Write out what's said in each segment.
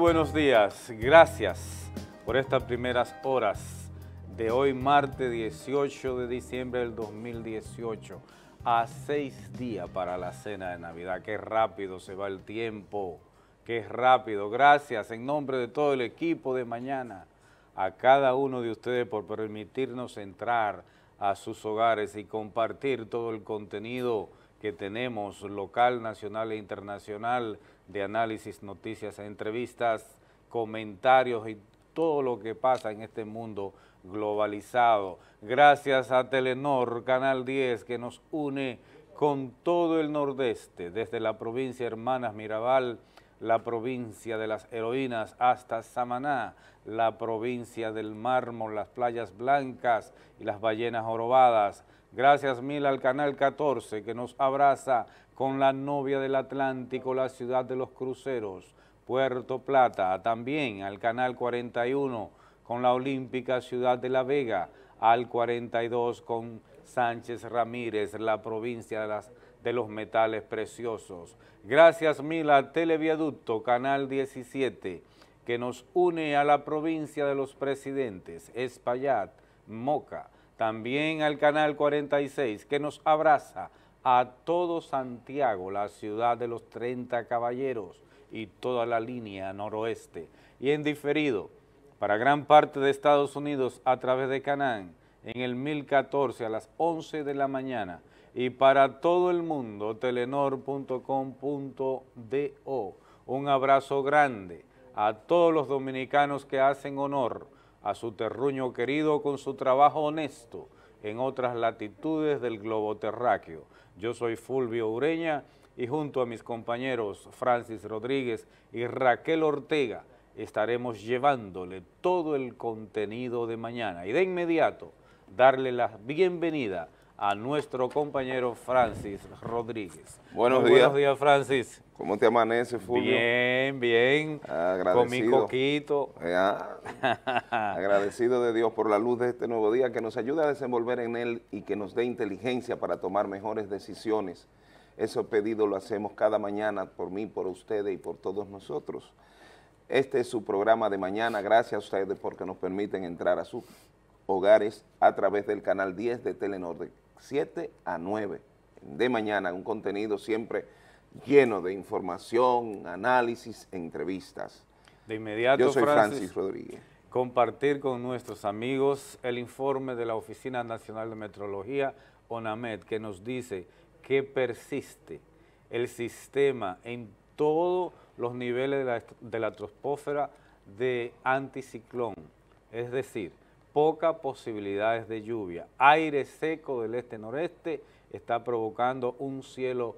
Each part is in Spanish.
Buenos días, gracias por estas primeras horas de hoy martes 18 de diciembre del 2018 a seis días para la cena de Navidad. Qué rápido se va el tiempo, qué rápido. Gracias en nombre de todo el equipo de mañana a cada uno de ustedes por permitirnos entrar a sus hogares y compartir todo el contenido que tenemos local, nacional e internacional de análisis, noticias, entrevistas, comentarios y todo lo que pasa en este mundo globalizado. Gracias a Telenor, Canal 10, que nos une con todo el nordeste, desde la provincia Hermanas Mirabal, la provincia de las heroínas hasta Samaná, la provincia del mármol, las playas blancas y las ballenas jorobadas. Gracias mil al Canal 14 que nos abraza con la novia del Atlántico, la ciudad de los cruceros, Puerto Plata, también al Canal 41 con la Olímpica Ciudad de La Vega, al 42 con Sánchez Ramírez, la provincia de, los metales preciosos. Gracias mil a Televiaducto, Canal 17, que nos une a la provincia de los presidentes, Espaillat, Moca, también al Canal 46, que nos abraza a todo Santiago, la ciudad de los 30 caballeros y toda la línea noroeste. Y en diferido, para gran parte de Estados Unidos a través de Canán, en el 1014 a las 11 de la mañana. Y para todo el mundo, telenor.com.do. Un abrazo grande a todos los dominicanos que hacen honor a su terruño querido con su trabajo honesto en otras latitudes del globo terráqueo. Yo soy Fulvio Ureña y junto a mis compañeros Francis Rodríguez y Raquel Ortega estaremos llevándole todo el contenido de mañana. Y de inmediato, darle la bienvenida a nuestro compañero Francis Rodríguez. Buenos días. Buenos días, Francis. ¿Cómo te amanece, Fulvio? Bien, bien. Agradecido. Con mi coquito. Ya. Agradecido de Dios por la luz de este nuevo día que nos ayuda a desenvolver en él y que nos dé inteligencia para tomar mejores decisiones. Ese pedido lo hacemos cada mañana por mí, por ustedes y por todos nosotros. Este es su programa de mañana. Gracias a ustedes porque nos permiten entrar a sus hogares a través del canal 10 de Telenor de 7 a 9 de mañana. Un contenido siempre lleno de información, análisis, entrevistas. De inmediato, Yo soy Francis, Francis Rodríguez. compartir con nuestros amigos el informe de la Oficina Nacional de Metrología, ONAMED, que nos dice que persiste el sistema en todos los niveles de la, de la troposfera de anticiclón, es decir, pocas posibilidades de lluvia. Aire seco del este-noreste está provocando un cielo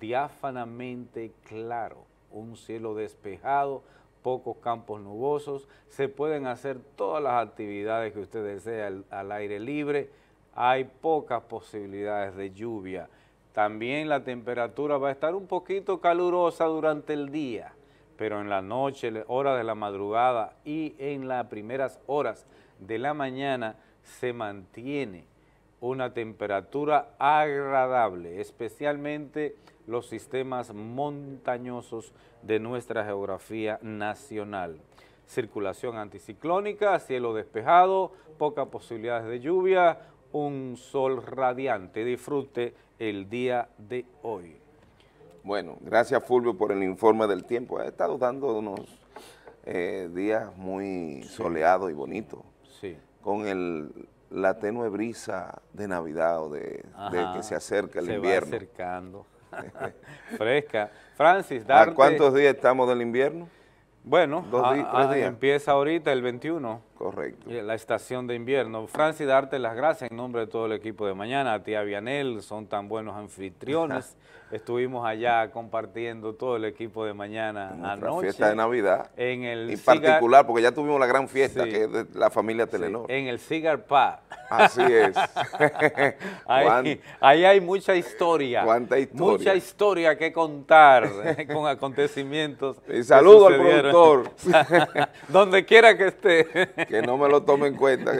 diáfanamente claro, un cielo despejado, pocos campos nubosos, se pueden hacer todas las actividades que usted desea al, al aire libre, hay pocas posibilidades de lluvia. También la temperatura va a estar un poquito calurosa durante el día, pero en la noche, hora de la madrugada y en las primeras horas de la mañana se mantiene una temperatura agradable, especialmente los sistemas montañosos de nuestra geografía nacional. Circulación anticiclónica, cielo despejado, pocas posibilidades de lluvia, un sol radiante. Disfrute el día de hoy. Bueno, gracias Fulvio por el informe del tiempo. Ha estado dando unos eh, días muy soleados y bonitos. Sí. Con el, la tenue brisa de Navidad o de, que se acerca el se invierno. va acercando. Fresca. Francis, ¿A darte... cuántos días estamos del invierno? Bueno, Dos a- días, tres a- días. empieza ahorita el 21, Correcto. eh, la estación de invierno. Francis, darte las gracias en nombre de todo el equipo de mañana, a ti, a Vianel, son tan buenos anfitriones. Estuvimos allá compartiendo todo el equipo de mañana Nuestra anoche. fiesta de Navidad. En el Y cigar- particular, porque ya tuvimos la gran fiesta Sí. que es de la familia sí, Telenor. en el Cigar Pub. Así es. Ahí, hay mucha historia. Cuánta historia. Mucha historia que contar eh, con acontecimientos. Y saludo al productor. Donde quiera que esté. que no me lo tome en cuenta.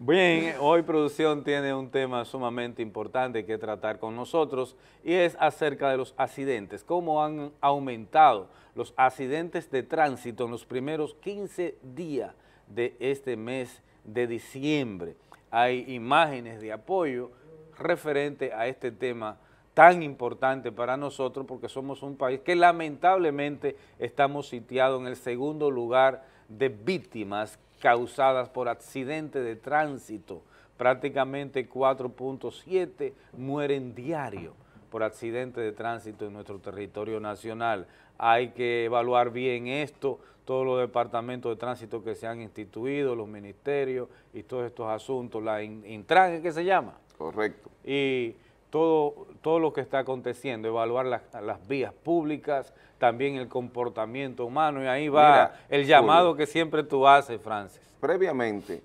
Bien, hoy producción tiene un tema sumamente importante que tratar con nosotros y es acerca de los accidentes, cómo han aumentado los accidentes de tránsito en los primeros 15 días de este mes de diciembre. Hay imágenes de apoyo referente a este tema tan importante para nosotros porque somos un país que lamentablemente estamos sitiados en el segundo lugar de víctimas causadas por accidentes de tránsito. Prácticamente 4.7 mueren diario por accidentes de tránsito en nuestro territorio nacional. Hay que evaluar bien esto, todos los departamentos de tránsito que se han instituido, los ministerios y todos estos asuntos, la Intran, ¿qué se llama? Correcto. Y todo, todo lo que está aconteciendo, evaluar las, vías públicas, también el comportamiento humano, y ahí va el llamado que siempre tú haces, Francis. Previamente,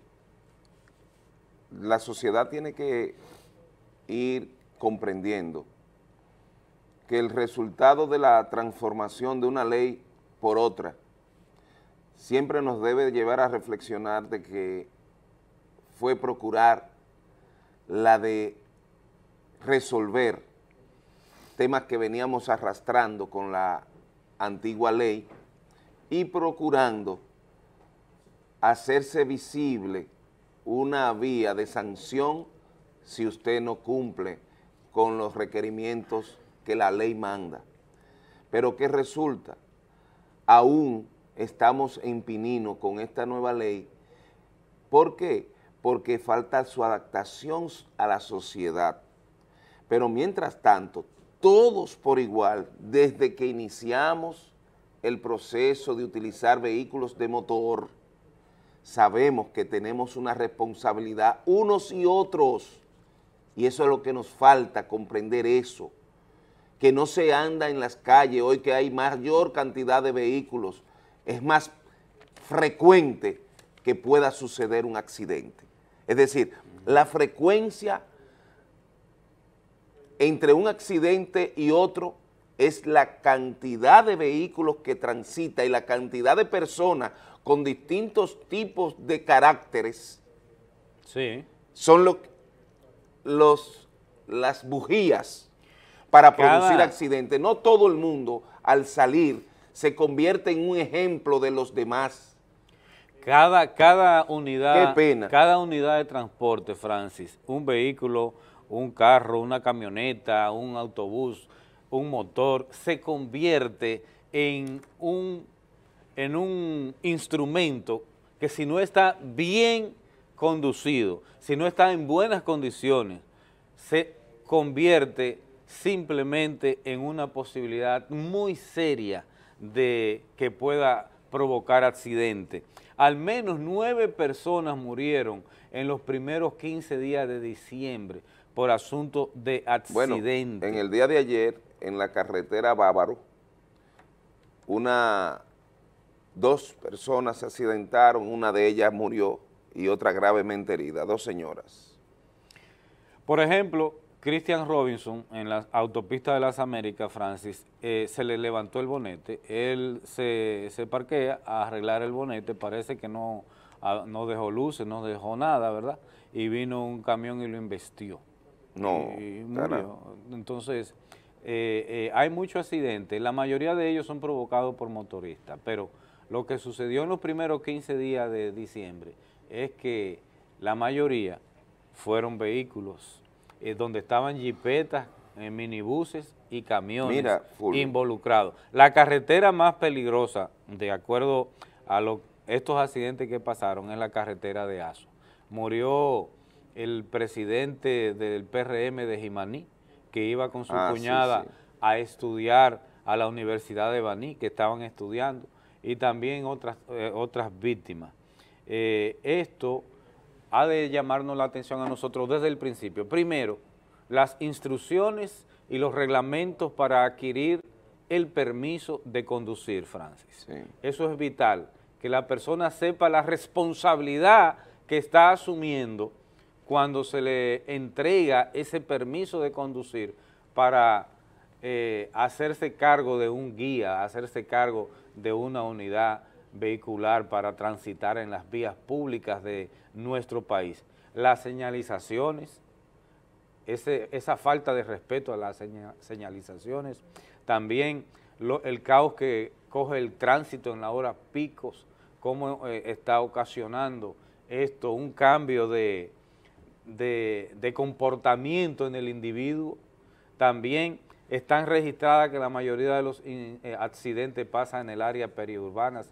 la sociedad tiene que ir comprendiendo que el resultado de la transformación de una ley por otra siempre nos debe llevar a reflexionar de que fue procurar la de resolver temas que veníamos arrastrando con la antigua ley y procurando hacerse visible una vía de sanción si usted no cumple con los requerimientos que la ley manda. Pero ¿qué resulta? Aún estamos en pinino con esta nueva ley. ¿Por qué? Porque falta su adaptación a la sociedad. Pero mientras tanto, todos por igual, desde que iniciamos el proceso de utilizar vehículos de motor, sabemos que tenemos una responsabilidad unos y otros, y eso es lo que nos falta, comprender eso, que no se anda en las calles hoy que hay mayor cantidad de vehículos, es más frecuente que pueda suceder un accidente. Es decir, la frecuencia entre un accidente y otro es la cantidad de vehículos que transita y la cantidad de personas con distintos tipos de caracteres sí. son los, las bujías para producir accidentes. No todo el mundo al salir se convierte en un ejemplo de los demás. Cada, cada unidad, cada unidad de transporte, Francis, un vehículo un carro, una camioneta, un autobús, un motor, se convierte en un, en un instrumento que si no está bien conducido, si no está en buenas condiciones, se convierte simplemente en una posibilidad muy seria de que pueda provocar accidente. Al menos nueve personas murieron en los primeros 15 días de diciembre por asunto de accidente. en el día de ayer, en la carretera Bávaro, una, dos personas se accidentaron, una de ellas murió y otra gravemente herida, dos señoras. Por ejemplo, Christian Robinson en la autopista de las Américas, Francis, eh, se le levantó el bonete, él se, se, parquea a arreglar el bonete, parece que no, no dejó luces, no dejó nada, ¿verdad? Y vino un camión y lo investió. No, Entonces, eh, eh, hay muchos accidentes, la mayoría de ellos son provocados por motoristas, pero lo que sucedió en los primeros 15 días de diciembre es que la mayoría fueron vehículos eh, donde estaban jipetas, minibuses y camiones involucrados. La carretera más peligrosa, de acuerdo a estos accidentes que pasaron, es la carretera de Aso. Murió el presidente del PRM de Jimaní, que iba con su ah, cuñada a estudiar a la Universidad de Baní, que estaban estudiando, y también otras, eh, otras víctimas. Eh, esto ha de llamarnos la atención a nosotros desde el principio. Primero, las instrucciones y los reglamentos para adquirir el permiso de conducir, Francis. Eso es vital, que la persona sepa la responsabilidad que está asumiendo cuando se le entrega ese permiso de conducir para eh, hacerse cargo de un guía, hacerse cargo de una unidad vehicular para transitar en las vías públicas de nuestro país. las señalizaciones, esa falta de respeto a las señalizaciones, también el caos que coge el tránsito en la hora picos, cómo eh, está ocasionando esto, un cambio de, de, comportamiento en el individuo. También están registradas que la mayoría de los eh, accidentes pasan en el área periurbana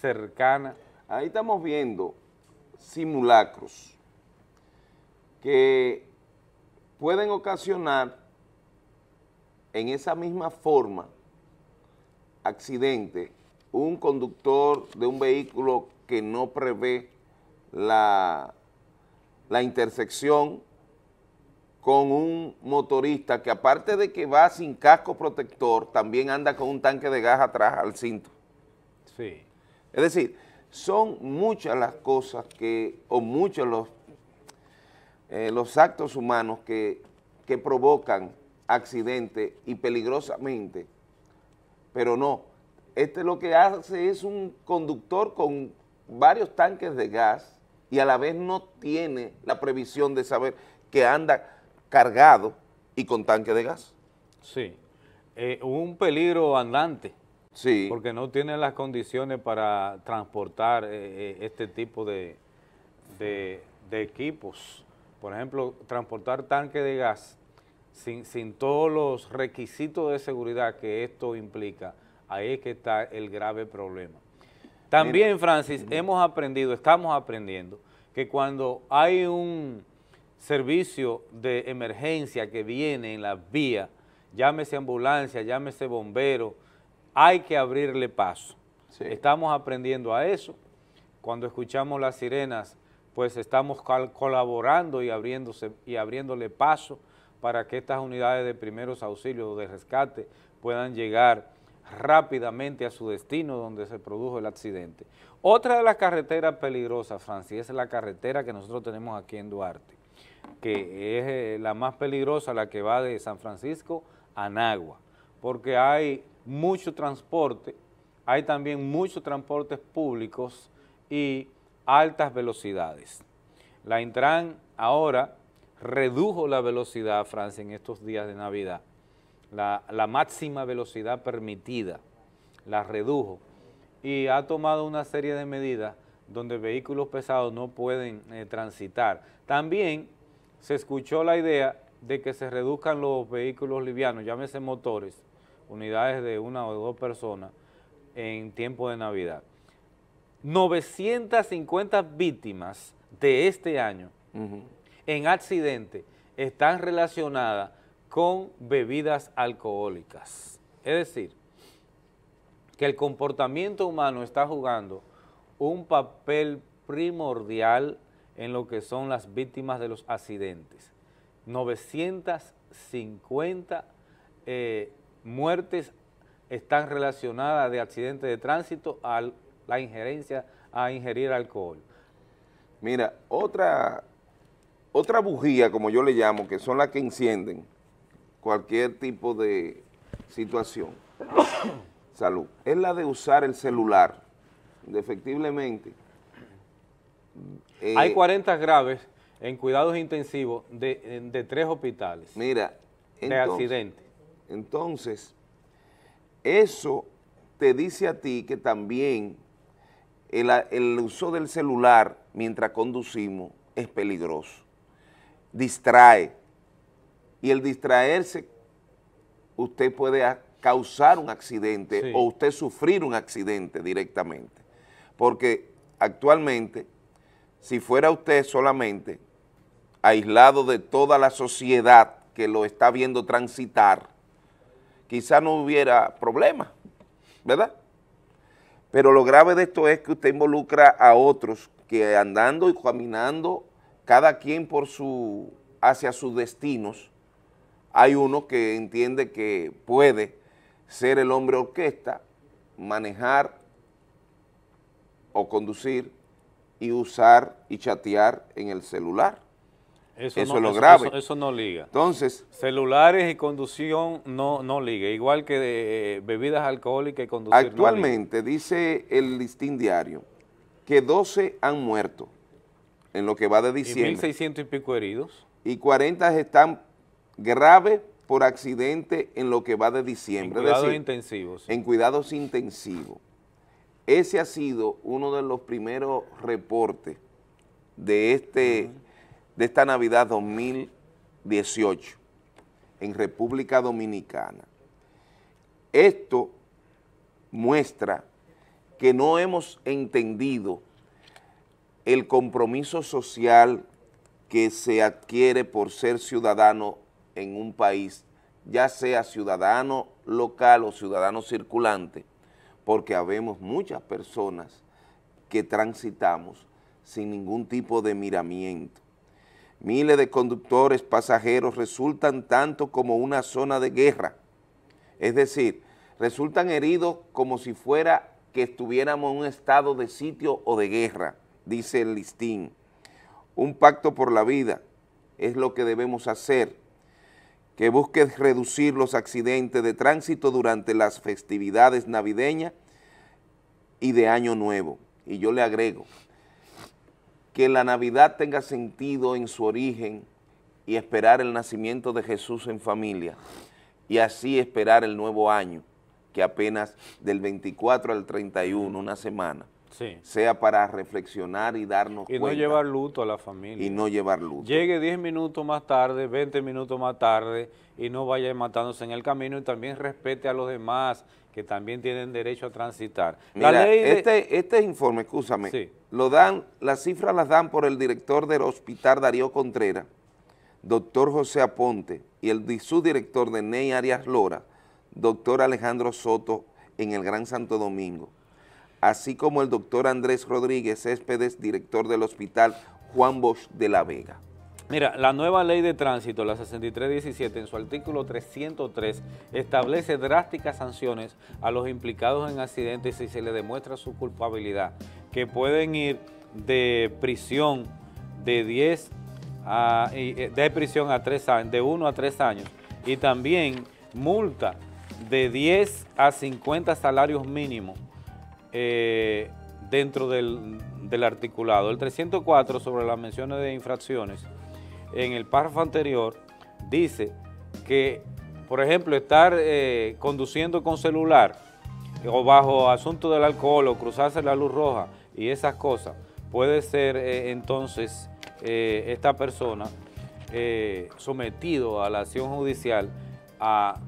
cercana. Ahí estamos viendo simulacros que pueden ocasionar en esa misma forma accidente un conductor de un vehículo que no prevé la, la intersección con un motorista que aparte de que va sin casco protector, también anda con un tanque de gas atrás al cinto. Sí. Es decir, son muchas las cosas que, o muchos los eh, los actos humanos que, provocan accidentes y peligrosamente, pero no, este lo que hace es un conductor con varios tanques de gas y a la vez no tiene la previsión de saber que anda cargado y con tanque de gas. Sí, eh, un peligro andante. Sí. Porque no tiene las condiciones para transportar eh, este tipo de, de equipos por ejemplo, transportar tanque de gas sin, todos los requisitos de seguridad que esto implica, ahí es que está el grave problema. También, Francis, hemos aprendido, estamos aprendiendo, que cuando hay un servicio de emergencia que viene en la vía, llámese ambulancia, llámese bombero, hay que abrirle paso. Estamos aprendiendo a eso. Cuando escuchamos las sirenas, pues estamos colaborando y, abriéndose, y abriéndole paso para que estas unidades de primeros auxilios o de rescate puedan llegar rápidamente a su destino donde se produjo el accidente. Otra de las carreteras peligrosas, Francis, es la carretera que nosotros tenemos aquí en Duarte, que es eh, la más peligrosa, la que va de San Francisco a Nagua, porque hay mucho transporte, hay también muchos transportes públicos y altas velocidades. La Intran ahora redujo la velocidad, Francia, en estos días de Navidad. La, máxima velocidad permitida la redujo y ha tomado una serie de medidas donde vehículos pesados no pueden eh, transitar. También se escuchó la idea de que se reduzcan los vehículos livianos, llámese motores, unidades de una o dos personas, en tiempo de Navidad. 950 víctimas de este año en accidente están relacionadas con bebidas alcohólicas. Es decir, que el comportamiento humano está jugando un papel primordial en lo que son las víctimas de los accidentes. 950 eh, muertes están relacionadas de accidentes de tránsito al la injerencia a ingerir alcohol. Mira, otra, otra bujía, como yo le llamo, que son las que encienden cualquier tipo de situación, salud, es la de usar el celular, efectivamente. Eh, Hay 40 graves en cuidados intensivos de, tres hospitales. Mira, de accidente. Entonces, eso te dice a ti que también el, uso del celular mientras conducimos es peligroso, distrae, y el distraerse, usted puede causar un accidente o usted sufrir un accidente directamente, porque actualmente, si fuera usted solamente aislado de toda la sociedad que lo está viendo transitar, quizá no hubiera problema, ¿verdad? Pero lo grave de esto es que usted involucra a otros que andando y caminando, cada quien por su, hacia sus destinos, hay uno que entiende que puede ser el hombre orquesta, manejar o conducir y usar y chatear en el celular. Eso, es lo grave. Eso, no liga. Entonces. Celulares y conducción no, no liga, igual que de, eh, bebidas alcohólicas y conducción. Actualmente, dice el listín diario, que 12 han muerto en lo que va de diciembre. Y 1.600 y pico heridos. Y 40 están graves por accidente en lo que va de diciembre. En cuidados intensivos. En cuidados intensivos. Ese ha sido uno de los primeros reportes de, este, de esta Navidad 2018 en República Dominicana. Esto muestra que no hemos entendido el compromiso social que se adquiere por ser ciudadano en un país, ya sea ciudadano local o ciudadano circulante, porque habemos muchas personas que transitamos sin ningún tipo de miramiento. Miles de conductores pasajeros resultan tanto como una zona de guerra, es decir, resultan heridos como si fuera que estuviéramos en un estado de sitio o de guerra, dice el listín. Un pacto por la vida es lo que debemos hacer, que busque reducir los accidentes de tránsito durante las festividades navideñas y de Año Nuevo. Y yo le agrego, que la Navidad tenga sentido en su origen y esperar el nacimiento de Jesús en familia y así esperar el nuevo año, que apenas del 24 al 31, una semana, sea para reflexionar y darnos y cuenta. Y no llevar luto a la familia. Y no llevar luto. Llegue 10 minutos más tarde, 20 minutos más tarde y no vaya matándose en el camino y también respete a los demás que también tienen derecho a transitar. Mira, este, este informe, escúchame, lo dan, las cifras las dan por el director del hospital Darío Contreras, doctor José Aponte, y el subdirector de NEI Arias Lora, doctor Alejandro Soto, en el Gran Santo Domingo así como el doctor Andrés Rodríguez Céspedes, director del hospital Juan Bosch de La Vega. Mira, la nueva ley de tránsito, la 6317, en su artículo 303, establece drásticas sanciones a los implicados en accidentes si se le demuestra su culpabilidad, que pueden ir de prisión de 10 a, eh, de prisión a 3 años, de 1 a 3 años, y también multa de 10 a 50 salarios mínimos eh, dentro del, articulado. El 304 sobre las menciones de infracciones, en el párrafo anterior, dice que, por ejemplo, estar eh, conduciendo con celular o bajo asunto del alcohol o cruzarse la luz roja y esas cosas, puede ser eh, entonces esta persona sometido a la acción judicial a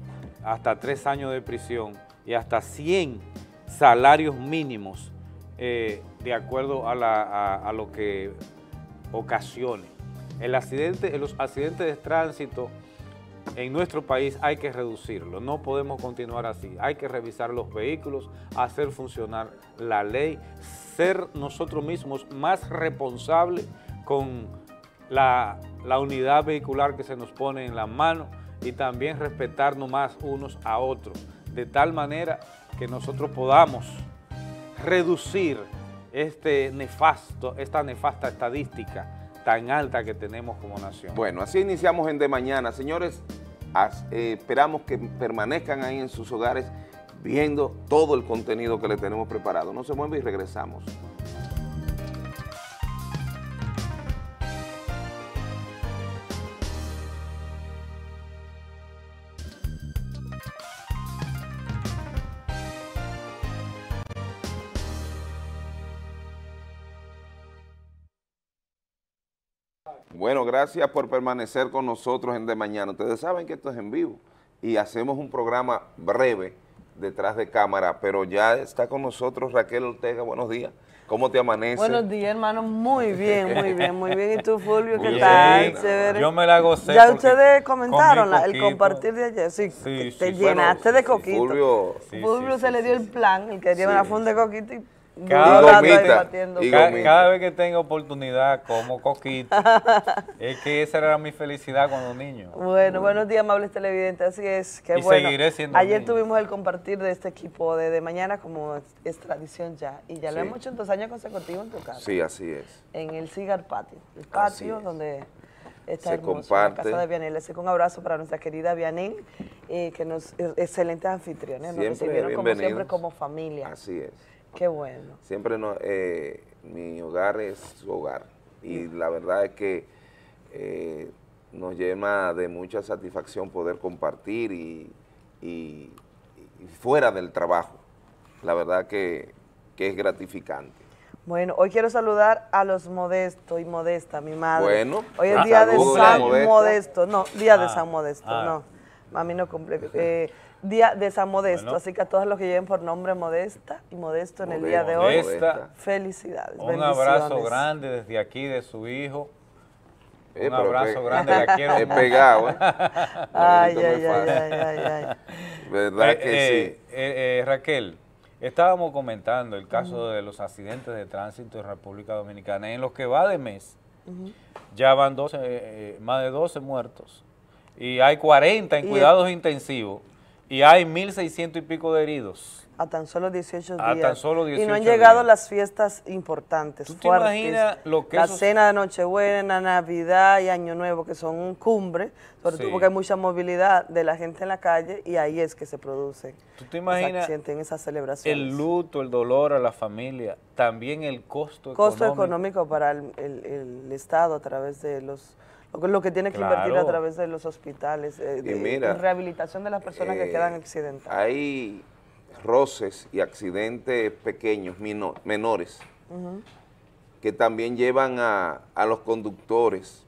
hasta tres años de prisión y hasta 100 salarios mínimos eh, de acuerdo a, lo que ocasione. El accidente, los accidentes de tránsito en nuestro país hay que reducirlo, no podemos continuar así, hay que revisar los vehículos, hacer funcionar la ley, ser nosotros mismos más responsables con la, la unidad vehicular que se nos pone en la mano y también respetarnos más unos a otros, de tal manera que nosotros podamos reducir este nefasto, esta nefasta estadística tan alta que tenemos como nación. Bueno, así iniciamos en De Mañana. Señores, eh, esperamos que permanezcan ahí en sus hogares viendo todo el contenido que les tenemos preparado. No se muevan y regresamos. Bueno, gracias por permanecer con nosotros en De Mañana. Ustedes saben que esto es en vivo y hacemos un programa breve detrás de cámara, pero ya está con nosotros Raquel Ortega. Buenos días. ¿Cómo te amanece? Buenos días, hermano. Muy bien, muy bien, muy bien. ¿Y tú, Fulvio, qué tal? Chévere. Yo me la gocé. Ya ustedes comentaron el compartir de ayer. Sí, te llenaste de coquito. Fulvio, Fulvio se le dio el plan, el que lleva una funda de coquito y cada, vez que tengo oportunidad como coquito, es que esa era mi felicidad cuando niño. Bueno, buenos días, amables televidentes, así es. que bueno. Ayer tuvimos el compartir de este equipo de, mañana, como es, tradición ya, y ya lo hemos hecho en dos años consecutivos en tu casa. Sí, así es. En el Cigar Patio, el patio donde está Se comparte. la casa de Vianel. Así que un abrazo para nuestra querida Vianel, eh, que nos, excelentes anfitriones, nos recibieron como siempre como familia. Así es. Qué bueno. Siempre no, eh, mi hogar es su hogar y la verdad es que eh, nos llena de mucha satisfacción poder compartir y, fuera del trabajo. La verdad que, es gratificante. Bueno, hoy quiero saludar a los modestos y modesta, mi madre. Bueno. Hoy es día de San Modesto. No, día de ah, San Modesto, ah. no. Mami no cumple. Eh, día de San Modesto, así que a todos los que lleven por nombre Modesta y Modesto en el día de hoy, felicidades. Un abrazo grande desde aquí de su hijo. un abrazo grande, la quiero. He pegado, ¿eh? ay, ay, ay, ay, ay, ¿Verdad eh, que eh, sí? Eh, Raquel, estábamos comentando el caso de los accidentes de tránsito en República Dominicana. En los que va de mes, ya van 12, más de 12 muertos y hay 40 en cuidados intensivos y hay 1.600 y pico de heridos. A tan solo 18 días. A tan solo 18 Y no han llegado las fiestas importantes, ¿Tú te imaginas lo que La cena de Nochebuena, Navidad y Año Nuevo, que son un cumbre, sobre todo porque hay mucha movilidad de la gente en la calle y ahí es que se produce. ¿Tú te imaginas en esas celebraciones? el luto, el dolor a la familia, también el costo, costo económico? para el, el Estado a través de los lo que tiene que invertir a través de los hospitales, eh, de, rehabilitación de las personas que quedan eh, accidentadas. Hay roces y accidentes pequeños, menores, que también llevan a, los conductores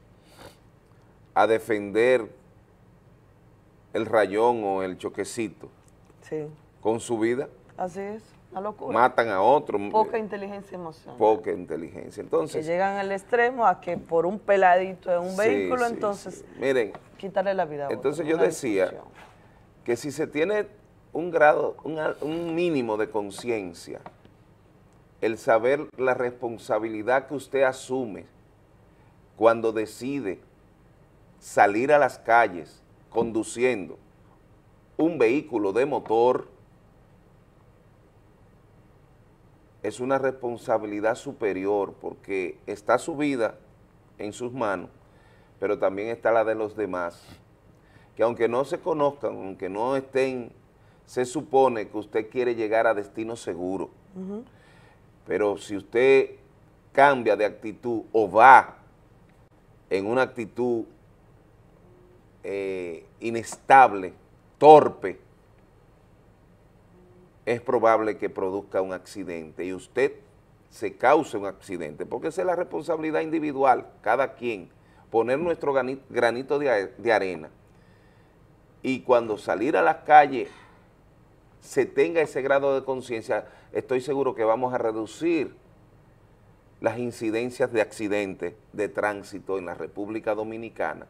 a defender el rayón o el choquecito con su vida. Así es. Matan a otro. Poca inteligencia emocional. Poca inteligencia. Entonces, que llegan al extremo a que por un peladito en un vehículo, entonces, Miren, quitarle la vida a Entonces yo decía que si se tiene un grado, un mínimo de conciencia, el saber la responsabilidad que usted asume cuando decide salir a las calles conduciendo un vehículo de motor, es una responsabilidad superior porque está su vida en sus manos, pero también está la de los demás, que aunque no se conozcan, aunque no estén, se supone que usted quiere llegar a destino seguro, pero si usted cambia de actitud o va en una actitud eh, inestable, torpe, es probable que produzca un accidente y usted se cause un accidente, porque esa es la responsabilidad individual, cada quien, poner nuestro granito de, arena y cuando salir a las calles se tenga ese grado de conciencia, estoy seguro que vamos a reducir las incidencias de accidentes de tránsito en la República Dominicana.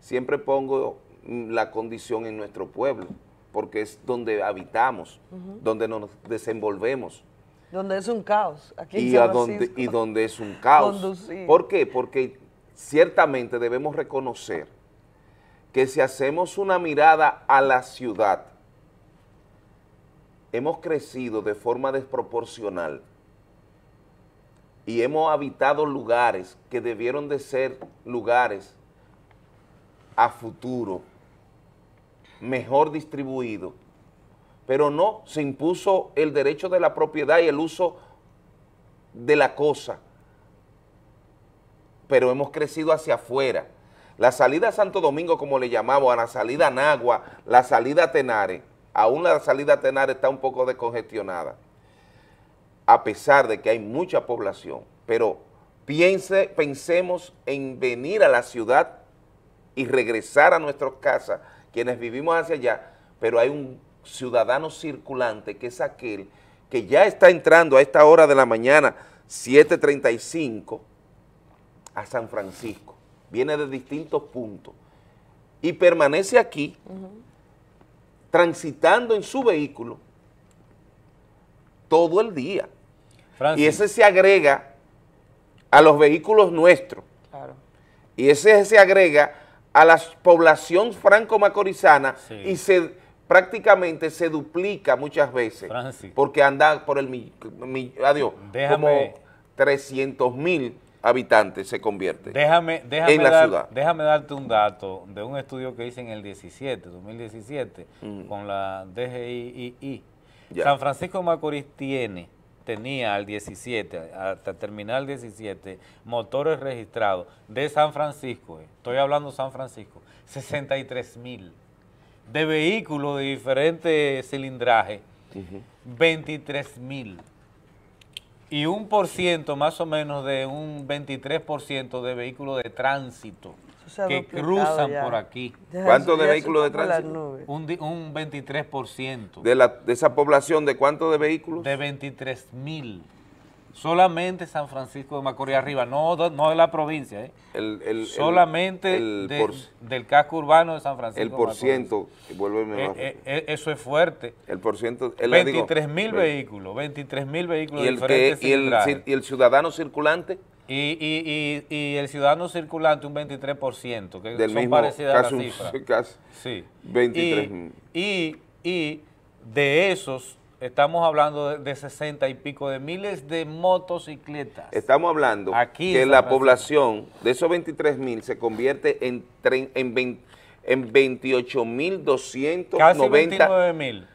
Siempre pongo la condición en nuestro pueblo, porque es donde habitamos, donde nos desenvolvemos. Donde es un caos. Aquí y, donde, y donde es un caos. ¿Por qué? Porque ciertamente debemos reconocer que si hacemos una mirada a la ciudad, hemos crecido de forma desproporcional y hemos habitado lugares que debieron de ser lugares a futuro, mejor distribuido, pero no se impuso el derecho de la propiedad y el uso de la cosa, pero hemos crecido hacia afuera. La salida a Santo Domingo, como le llamamos, a la salida a Nagua, la salida a Tenare, aún la salida a Tenare está un poco descongestionada, a pesar de que hay mucha población, pero piense, pensemos en venir a la ciudad y regresar a nuestras casas quienes vivimos hacia allá, pero hay un ciudadano circulante que es aquel que ya está entrando a esta hora de la mañana, 7.35, a San Francisco. Viene de distintos puntos y permanece aquí, transitando en su vehículo todo el día. Y ese se agrega a los vehículos nuestros. Y ese se agrega a la población franco-macorizana y se prácticamente se duplica muchas veces, porque anda por el, adiós, como 300 mil habitantes se convierte déjame, déjame en la ciudad. Déjame darte un dato de un estudio que hice en el 17, 2017, con la DGI. San Francisco de Macorís tiene tenía al 17, hasta terminar el 17, motores registrados de San Francisco, eh, estoy hablando de San Francisco, 63 mil. De vehículos de diferentes cilindrajes, 23 mil. Y un por ciento más o menos de un 23% de vehículos de tránsito que cruzan por aquí. ¿Cuántos de vehículos de tránsito? Un, un 23%. ¿De, la, ¿De esa población de cuántos de vehículos? De 23 mil. Solamente San Francisco de Macorís arriba, no, no de la provincia, ¿eh? El, Solamente del casco urbano de San Francisco. El por ciento, vuelve eh, eh, Eso es fuerte. El por ciento. 23 mil vehículos, 23 mil vehículos ¿Y el, y, el, ¿Y el ciudadano circulante? Y, y, y, el ciudadano circulante un 23%, que Del son mismo, parecidas casi, las cifras. Casi sí. 23 y, y, de esos estamos hablando de, 60 y pico de miles de motocicletas. Estamos hablando Aquí que la población de esos 23 mil se convierte en, en, en 28 mil 290 mil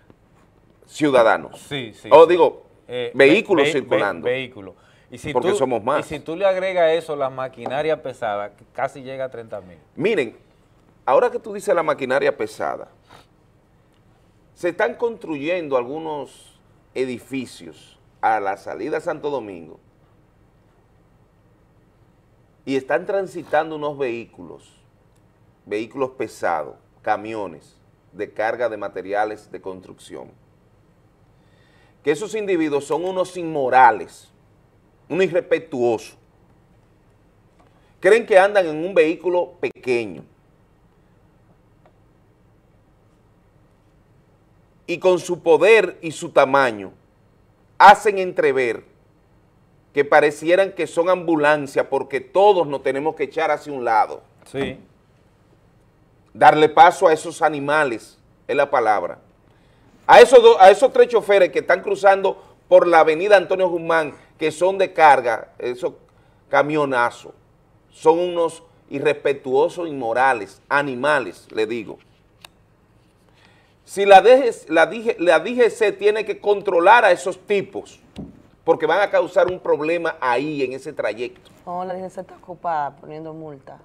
ciudadanos. Sí, sí. O digo, eh, vehículos circulando. vehículos. Y si porque somos más. Y si tú le agregas eso, la maquinaria pesada, casi llega a 30 mil. Miren, ahora que tú dices la maquinaria pesada, se están construyendo algunos edificios a la salida de Santo Domingo y están transitando unos vehículos, vehículos pesados, camiones de carga de materiales de construcción. Que esos individuos son unos inmorales, un irrespetuoso. Creen que andan en un vehículo pequeño. Y con su poder y su tamaño hacen entrever que parecieran que son ambulancia porque todos nos tenemos que echar hacia un lado. Sí. Darle paso a esos animales, es la palabra. A esos, a esos tres choferes que están cruzando por la avenida Antonio Guzmán que son de carga, esos camionazos, son unos irrespetuosos, inmorales, animales, le digo. Si la, la, la DGC tiene que controlar a esos tipos, porque van a causar un problema ahí, en ese trayecto. No, la DGC está ocupada poniendo multa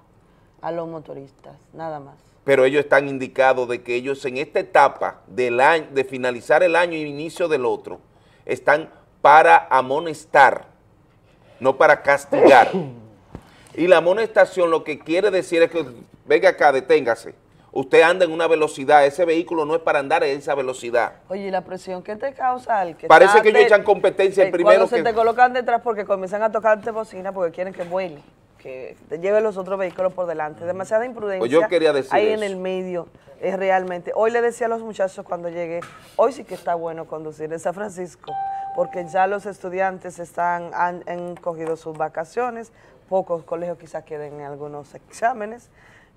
a los motoristas, nada más. Pero ellos están indicados de que ellos en esta etapa del año, de finalizar el año y inicio del otro, están para amonestar, no para castigar. Y la amonestación lo que quiere decir es que, venga acá, deténgase. Usted anda en una velocidad, ese vehículo no es para andar en esa velocidad. Oye, la presión que te causa el que Parece que ellos echan competencia el primero cuando se te colocan detrás porque comienzan a tocarte bocina porque quieren que vuele, que te lleven los otros vehículos por delante. Demasiada imprudencia pues yo quería decir ahí en el medio es realmente. Hoy le decía a los muchachos cuando llegué, hoy sí que está bueno conducir en San Francisco porque ya los estudiantes están, han, cogido sus vacaciones, pocos colegios quizás queden en algunos exámenes,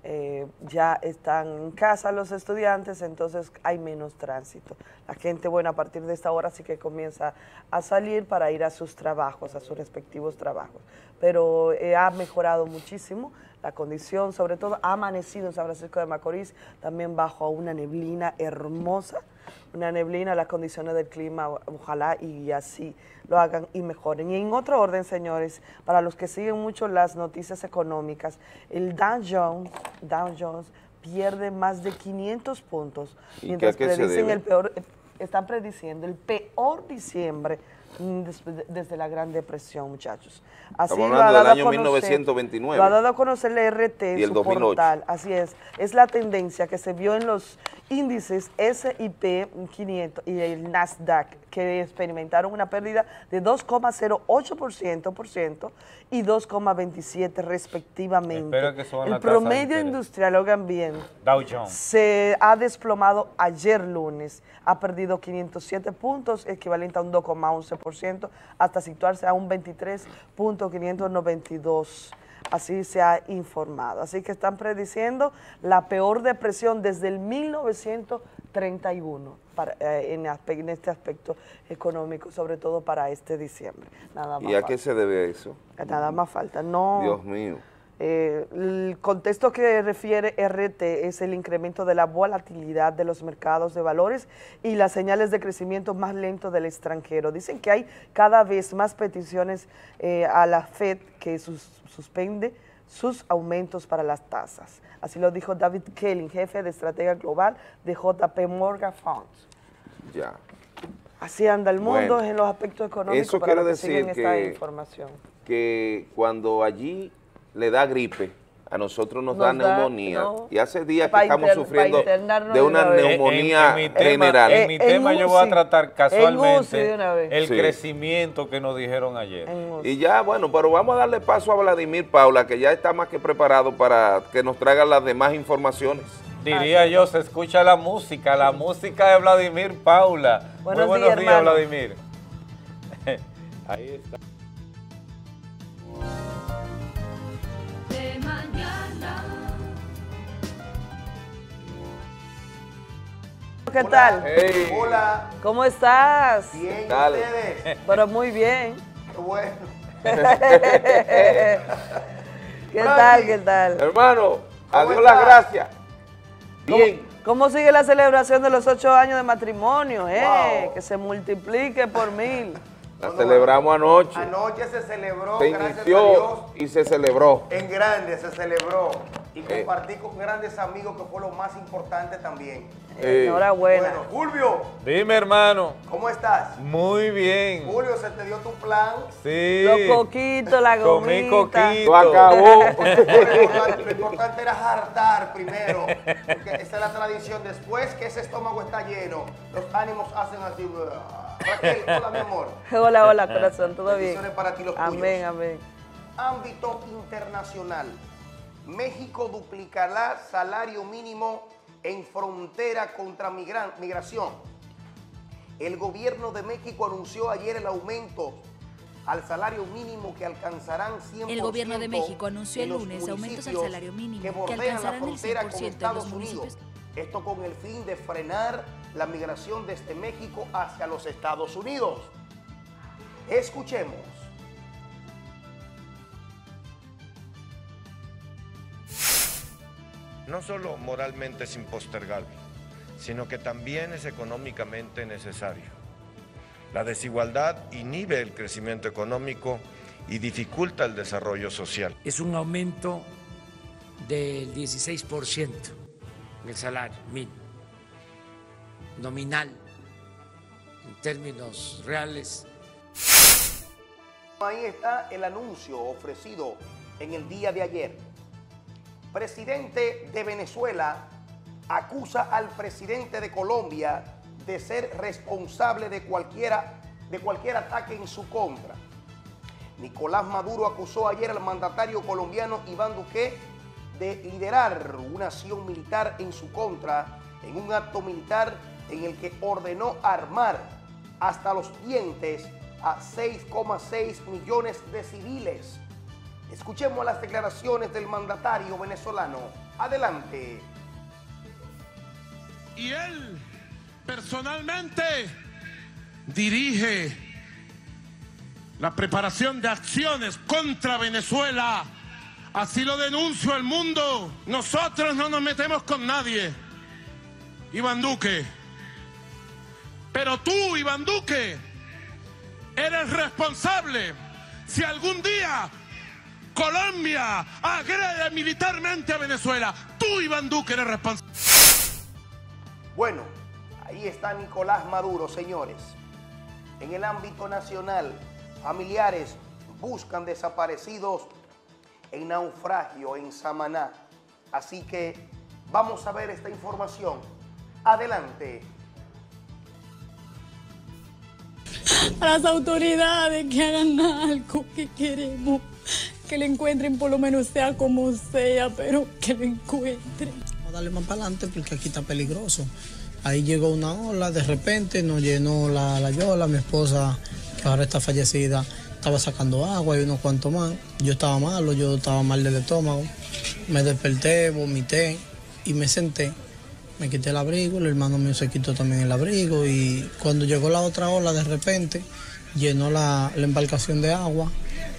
eh, ya están en casa los estudiantes, entonces hay menos tránsito. La gente, bueno, a partir de esta hora sí que comienza a salir para ir a sus trabajos, a sus respectivos trabajos. Pero eh, ha mejorado muchísimo la condición, sobre todo ha amanecido en San Francisco de Macorís, también bajo una neblina hermosa, una neblina, las condiciones del clima, ojalá y así lo hagan y mejoren. Y en otro orden, señores, para los que siguen mucho las noticias económicas, el Dow Jones, Dow Jones pierde más de 500 puntos, mientras predicen el peor, están prediciendo el peor diciembre Mm, desde, la Gran Depresión, muchachos. Así Estamos hablando del año 1929. Lo ha dado a conocer el RT, y el su portal. Así es. Es la tendencia que se vio en los índices S&P 500 y el Nasdaq, que experimentaron una pérdida de 2,08% y 2,27% respectivamente. el promedio industrial, oigan bien, se ha desplomado ayer lunes, ha perdido 507 puntos, equivalente a un 2,11%, hasta situarse a un 23.592 así se ha informado. Así que están prediciendo la peor depresión desde el 1931 eh, en, este aspecto económico, sobre todo para este diciembre. Nada más ¿Y a qué se debe eso? Nada más falta. No, Dios mío. Eh, el contexto que refiere RT es el incremento de la volatilidad de los mercados de valores y las señales de crecimiento más lento del extranjero. Dicen que hay cada vez más peticiones eh, a la Fed que suspende sus aumentos para las tasas. Así lo dijo David Kelly, jefe de estrategia global de JP Morgan Funds. Ya. Así anda el mundo en los aspectos económicos eso para decir esta información. Que cuando allí le da gripe, a nosotros nos, da, neumonía. Y hace días que estamos sufriendo de una neumonía general. En, mi tema yo voy a tratar casualmente el crecimiento que nos dijeron ayer. Y ya, bueno, pero vamos a darle paso a Vladimir Paula, que ya está más que preparado para que nos traiga las demás informaciones. Diría yo, se escucha la música, la música de Vladimir Paula. Buenos Muy buenos días, Vladimir. Ahí está. ¿Qué tal? Hola. ¿Cómo estás? Bien, ustedes? Pero muy bien. Qué bueno. ¿Qué tal, qué tal? Hermano, adiós las gracias. Bien. ¿Cómo, sigue la celebración de los ocho años de matrimonio? Eh? Que se multiplique por mil. La celebramos anoche. Anoche se celebró, se gracias inició a Dios. y se celebró. En grande se celebró. Y eh. compartí con grandes amigos que fue lo más importante también. Eh. Enhorabuena. Bueno, Julio. Dime, hermano. ¿Cómo estás? Muy bien. Julio, ¿se te dio tu plan? Sí. Los coquitos, la gomita. Comí coquito. acabó. lo importante era hartar primero, porque esa es la tradición. Después que ese estómago está lleno, los ánimos hacen así... Raquel, hola mi amor. Hola, hola corazón, ¿todo bien? para ti los Amén, amén. Ámbito internacional. México duplicará salario mínimo en frontera contra migración. El gobierno de México anunció ayer el aumento al salario mínimo que alcanzarán 100%. El gobierno de México anunció el lunes aumentos al salario mínimo que, alcanzarán la frontera el 100% con Estados Unidos. Esto con el fin de frenar la migración desde México hacia los Estados Unidos. Escuchemos. No solo moralmente es impostergable, sino que también es económicamente necesario. La desigualdad inhibe el crecimiento económico y dificulta el desarrollo social. Es un aumento del 16% del salario mínimo nominal en términos reales. Ahí está el anuncio ofrecido en el día de ayer. Presidente de Venezuela acusa al presidente de Colombia de ser responsable de, cualquiera, de cualquier ataque en su contra. Nicolás Maduro acusó ayer al mandatario colombiano Iván Duque de liderar una acción militar en su contra en un acto militar en el que ordenó armar hasta los dientes a 6,6 millones de civiles. Escuchemos las declaraciones del mandatario venezolano. Adelante. Y él personalmente dirige la preparación de acciones contra Venezuela. Así lo denuncio al mundo. Nosotros no nos metemos con nadie. Iván Duque pero tú, Iván Duque, eres responsable si algún día Colombia agrede militarmente a Venezuela. Tú, Iván Duque, eres responsable. Bueno, ahí está Nicolás Maduro, señores. En el ámbito nacional, familiares buscan desaparecidos en naufragio en Samaná. Así que vamos a ver esta información. Adelante. a las autoridades que hagan algo que queremos, que le encuentren por lo menos sea como sea, pero que lo encuentren. Vamos a darle más para adelante porque aquí está peligroso. Ahí llegó una ola, de repente nos llenó la, la yola, mi esposa, que ahora está fallecida, estaba sacando agua y unos cuantos más. Yo estaba malo, yo estaba mal del estómago. Me desperté, vomité y me senté me quité el abrigo, el hermano mío se quitó también el abrigo y cuando llegó la otra ola de repente llenó la, embarcación de agua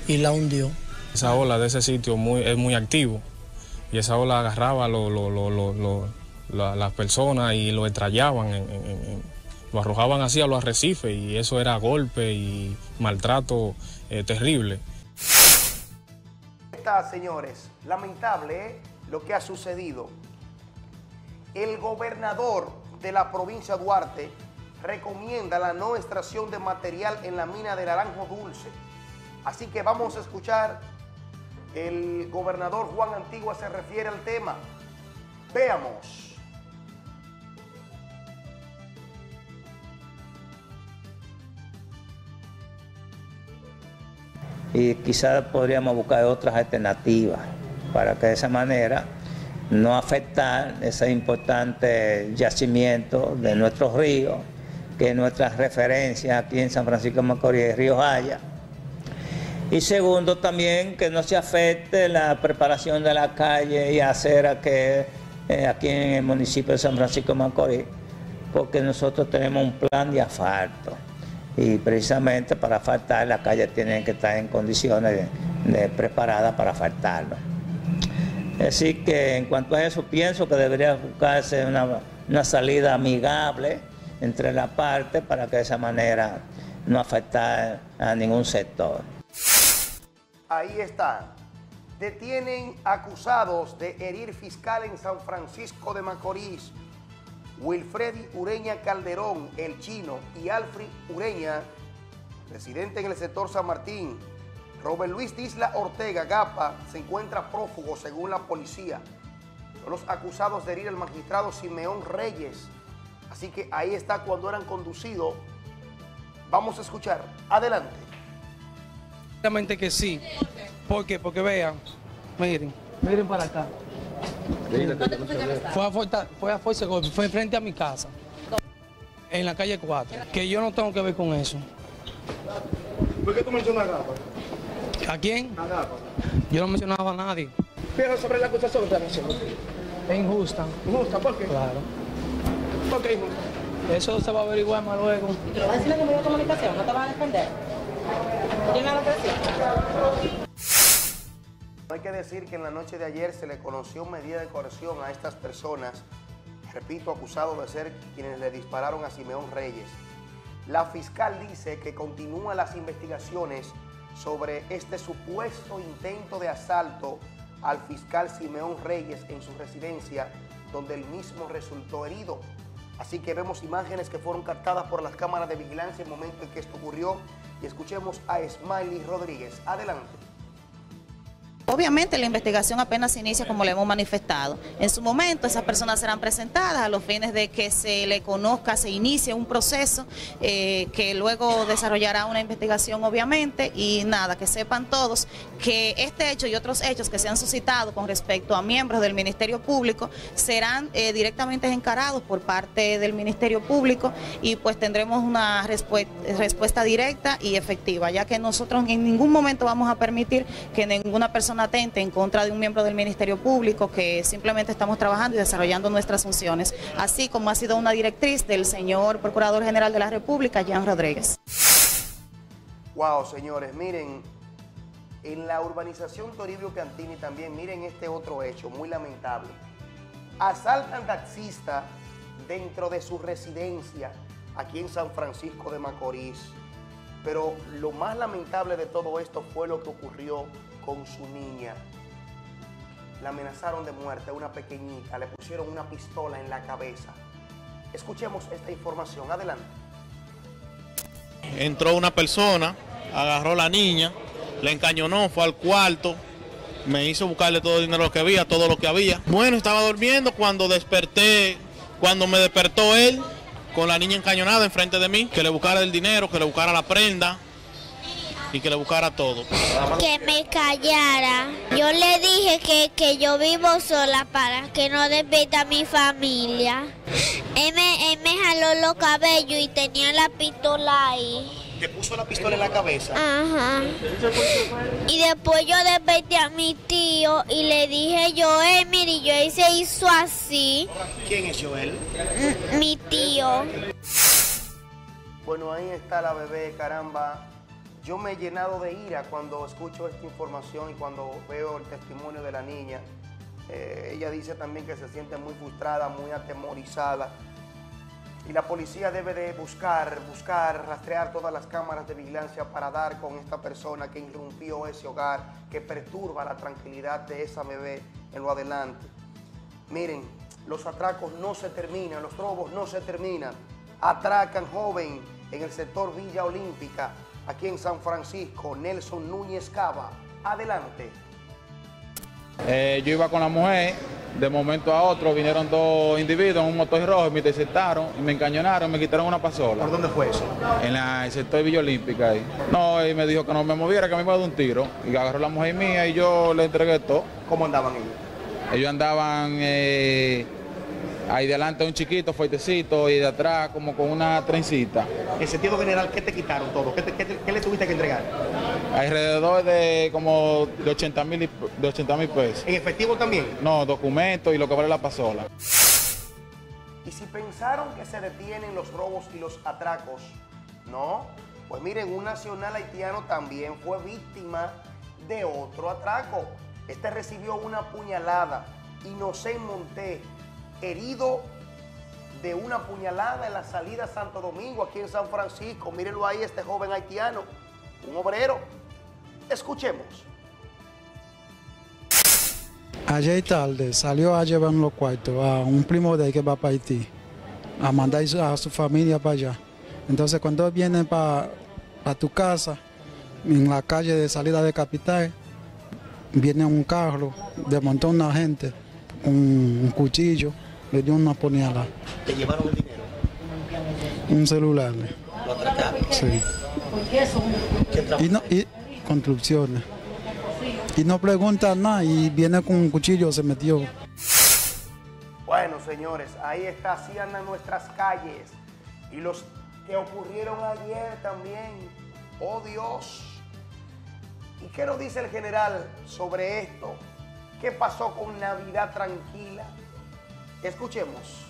y la hundió. Esa ola de ese sitio es muy activo y esa ola agarraba a las personas y lo extrayaban, lo arrojaban así a los arrecifes y eso era golpe y maltrato eh, terrible. Está, señores, lamentable lo que ha sucedido. El gobernador de la provincia de Duarte recomienda la no extracción de material en la mina de Naranjo Dulce. Así que vamos a escuchar, el gobernador Juan Antigua se refiere al tema. Veamos. Y quizás podríamos buscar otras alternativas para que de esa manera no afectar ese importante yacimiento de nuestros ríos que nuestras referencias aquí en San Francisco de Macorís, Río Jaya. Y segundo, también que no se afecte la preparación de la calle y acera que eh, aquí en el municipio de San Francisco de Macorís, porque nosotros tenemos un plan de asfalto. Y precisamente para asfaltar la calle tienen que estar en condiciones de, preparadas para asfaltarlo. Así que en cuanto a eso, pienso que debería buscarse una, una salida amigable entre la parte para que de esa manera no afecte a ningún sector. Ahí está. Detienen acusados de herir fiscal en San Francisco de Macorís. Wilfredi Ureña Calderón, el chino, y Alfred Ureña, residente en el sector San Martín. Robert Luis Disla Ortega Gapa se encuentra prófugo según la policía. Son los acusados de herir al magistrado Simeón Reyes, Así que ahí está cuando eran conducidos. Vamos a escuchar. Adelante. Realmente que sí. ¿Por qué? Porque vean, miren, miren para acá. Fue a, Fuerza, fue a Fuerza fue frente a mi casa, en la calle 4, que yo no tengo que ver con eso. ¿Por qué tú mencionas a Gapa? ¿A quién? A Gapa. Yo no mencionaba a nadie. Pero sobre la acusación que haciendo. Es injusta. ¿Injusta? ¿Por qué? Claro. Eso se va a averiguar más luego. ¿Y te lo vas a decir en medio de comunicación? ¿No te vas a defender? Hay que decir que en la noche de ayer se le conoció medida de coerción a estas personas, repito, acusados de ser quienes le dispararon a Simeón Reyes. La fiscal dice que continúan las investigaciones sobre este supuesto intento de asalto al fiscal Simeón Reyes en su residencia, donde el mismo resultó herido. Así que vemos imágenes que fueron captadas por las cámaras de vigilancia en el momento en que esto ocurrió y escuchemos a Smiley Rodríguez. Adelante. Obviamente la investigación apenas se inicia como le hemos manifestado. En su momento esas personas serán presentadas a los fines de que se le conozca, se inicie un proceso eh, que luego desarrollará una investigación obviamente y nada, que sepan todos que este hecho y otros hechos que se han suscitado con respecto a miembros del Ministerio Público serán eh, directamente encarados por parte del Ministerio Público y pues tendremos una respuesta directa y efectiva, ya que nosotros en ningún momento vamos a permitir que ninguna persona atente en contra de un miembro del Ministerio Público, que simplemente estamos trabajando y desarrollando nuestras funciones, así como ha sido una directriz del señor Procurador General de la República, Jean Rodríguez. Wow, señores, miren, en la urbanización Toribio Cantini también, miren este otro hecho muy lamentable. Asaltan taxista dentro de su residencia aquí en San Francisco de Macorís. Pero lo más lamentable de todo esto fue lo que ocurrió con su niña. La amenazaron de muerte, una pequeñita, le pusieron una pistola en la cabeza. Escuchemos esta información, adelante. Entró una persona, agarró a la niña, le encañonó, fue al cuarto, me hizo buscarle todo el dinero que había, todo lo que había. Bueno, estaba durmiendo cuando desperté, cuando me despertó él, con la niña encañonada enfrente de mí, que le buscara el dinero, que le buscara la prenda, y que le buscara todo. Que me callara. Yo le dije que, que yo vivo sola para que no despierta a mi familia. Él me, él me jaló los cabellos y tenía la pistola ahí. ¿Te puso la pistola en la cabeza? Ajá. Y después yo desperté a mi tío y le dije yo, Emily, y yo él se hizo así. ¿Quién es Joel? mi tío. Bueno, ahí está la bebé, caramba. Yo me he llenado de ira cuando escucho esta información y cuando veo el testimonio de la niña. Eh, ella dice también que se siente muy frustrada, muy atemorizada. Y la policía debe de buscar, buscar, rastrear todas las cámaras de vigilancia para dar con esta persona que irrumpió ese hogar, que perturba la tranquilidad de esa bebé en lo adelante. Miren, los atracos no se terminan, los robos no se terminan. Atracan joven en el sector Villa Olímpica, aquí en San Francisco, Nelson Núñez Cava. Adelante. Eh, yo iba con la mujer, de momento a otro vinieron dos individuos en un motor rojo, me interceptaron y me encañonaron, me quitaron una pasola. ¿Por dónde fue eso? En la, el sector Villa Olímpica ahí. No, y me dijo que no me moviera, que me iba a dar un tiro. Y agarró la mujer mía y yo le entregué todo. ¿Cómo andaban ellos? Ellos andaban eh, ahí delante un chiquito, fuertecito, y de atrás como con una trencita. En sentido general, ¿qué te quitaron todo? ¿Qué, le tuviste que entregar? Alrededor de como de 80 mil de 80 mil pesos. ¿En efectivo también? No, documentos y lo que vale la pasola. Y si pensaron que se detienen los robos y los atracos, ¿no? Pues miren, un nacional haitiano también fue víctima de otro atraco. Este recibió una puñalada. Inocente Monté herido de una puñalada en la salida Santo Domingo, aquí en San Francisco. Mírenlo ahí, este joven haitiano, un obrero. Escuchemos. Ayer tarde salió a llevar los cuartos a un primo de él que va para Haití, a mandar a su familia para allá. Entonces cuando viene para tu casa, en la calle de salida de capital, viene un carro, desmontó una gente, un cuchillo, le dio una puñalada. ¿Te llevaron el dinero? Un celular. ¿Lo atracaron? Sí. Y, no, y construcciones. Y no pregunta nada y viene con un cuchillo, se metió. Bueno, señores, ahí está, así andan nuestras calles. Y los que ocurrieron ayer también. Oh Dios. ¿Y qué nos dice el general sobre esto? ¿Qué pasó con Navidad tranquila? Escuchemos.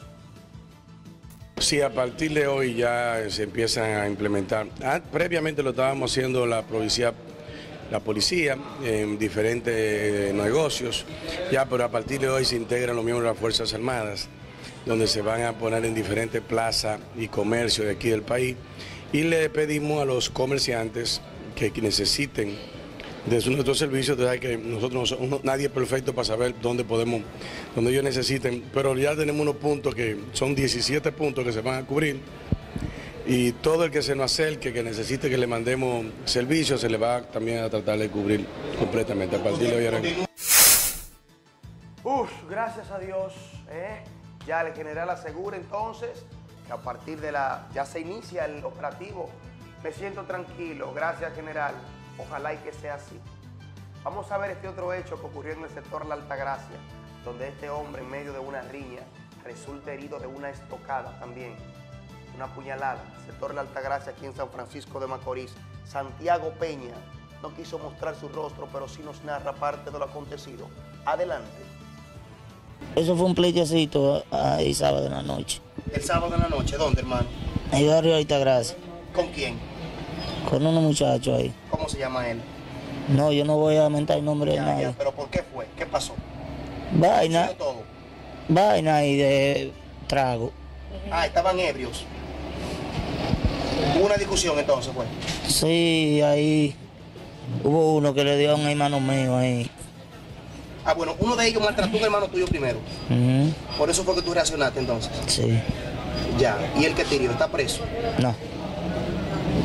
Sí, a partir de hoy ya se empiezan a implementar. Ah, previamente lo estábamos haciendo la policía, la policía en diferentes eh, negocios, ya, pero a partir de hoy se integran los miembros de las Fuerzas Armadas, donde se van a poner en diferentes plazas y comercios de aquí del país. Y le pedimos a los comerciantes que necesiten de nuestros servicios, de que nosotros nadie es perfecto para saber dónde podemos, donde ellos necesiten, pero ya tenemos unos puntos que son 17 puntos que se van a cubrir y todo el que se nos acerque, que necesite que le mandemos servicios, se le va también a tratar de cubrir completamente a partir de hoy. Uf, gracias a Dios, ¿eh? ya el general asegura entonces que a partir de la, ya se inicia el operativo, me siento tranquilo, gracias general. Ojalá y que sea así. Vamos a ver este otro hecho que ocurrió en el sector La Altagracia, donde este hombre en medio de una riña resulta herido de una estocada también, una puñalada. Sector La Altagracia aquí en San Francisco de Macorís. Santiago Peña no quiso mostrar su rostro, pero sí nos narra parte de lo acontecido. Adelante. Eso fue un pleitecito ahí sábado en la noche. ¿El sábado en la noche? ¿Dónde, hermano? En el barrio Altagracia. ¿Con quién? Con unos muchachos ahí. ¿Cómo se llama él? No, yo no voy a mentar el nombre de nadie. ¿Pero por qué fue? ¿Qué pasó? Vaina. Todo? Vaina y de trago. Ah, estaban ebrios. ¿Hubo una discusión entonces, pues? Sí, ahí hubo uno que le dio a un hermano mío ahí. Ah, bueno, uno de ellos maltrató a un hermano tuyo primero. Por eso fue que tú reaccionaste entonces. Sí. Ya, ¿y el que te está preso? No.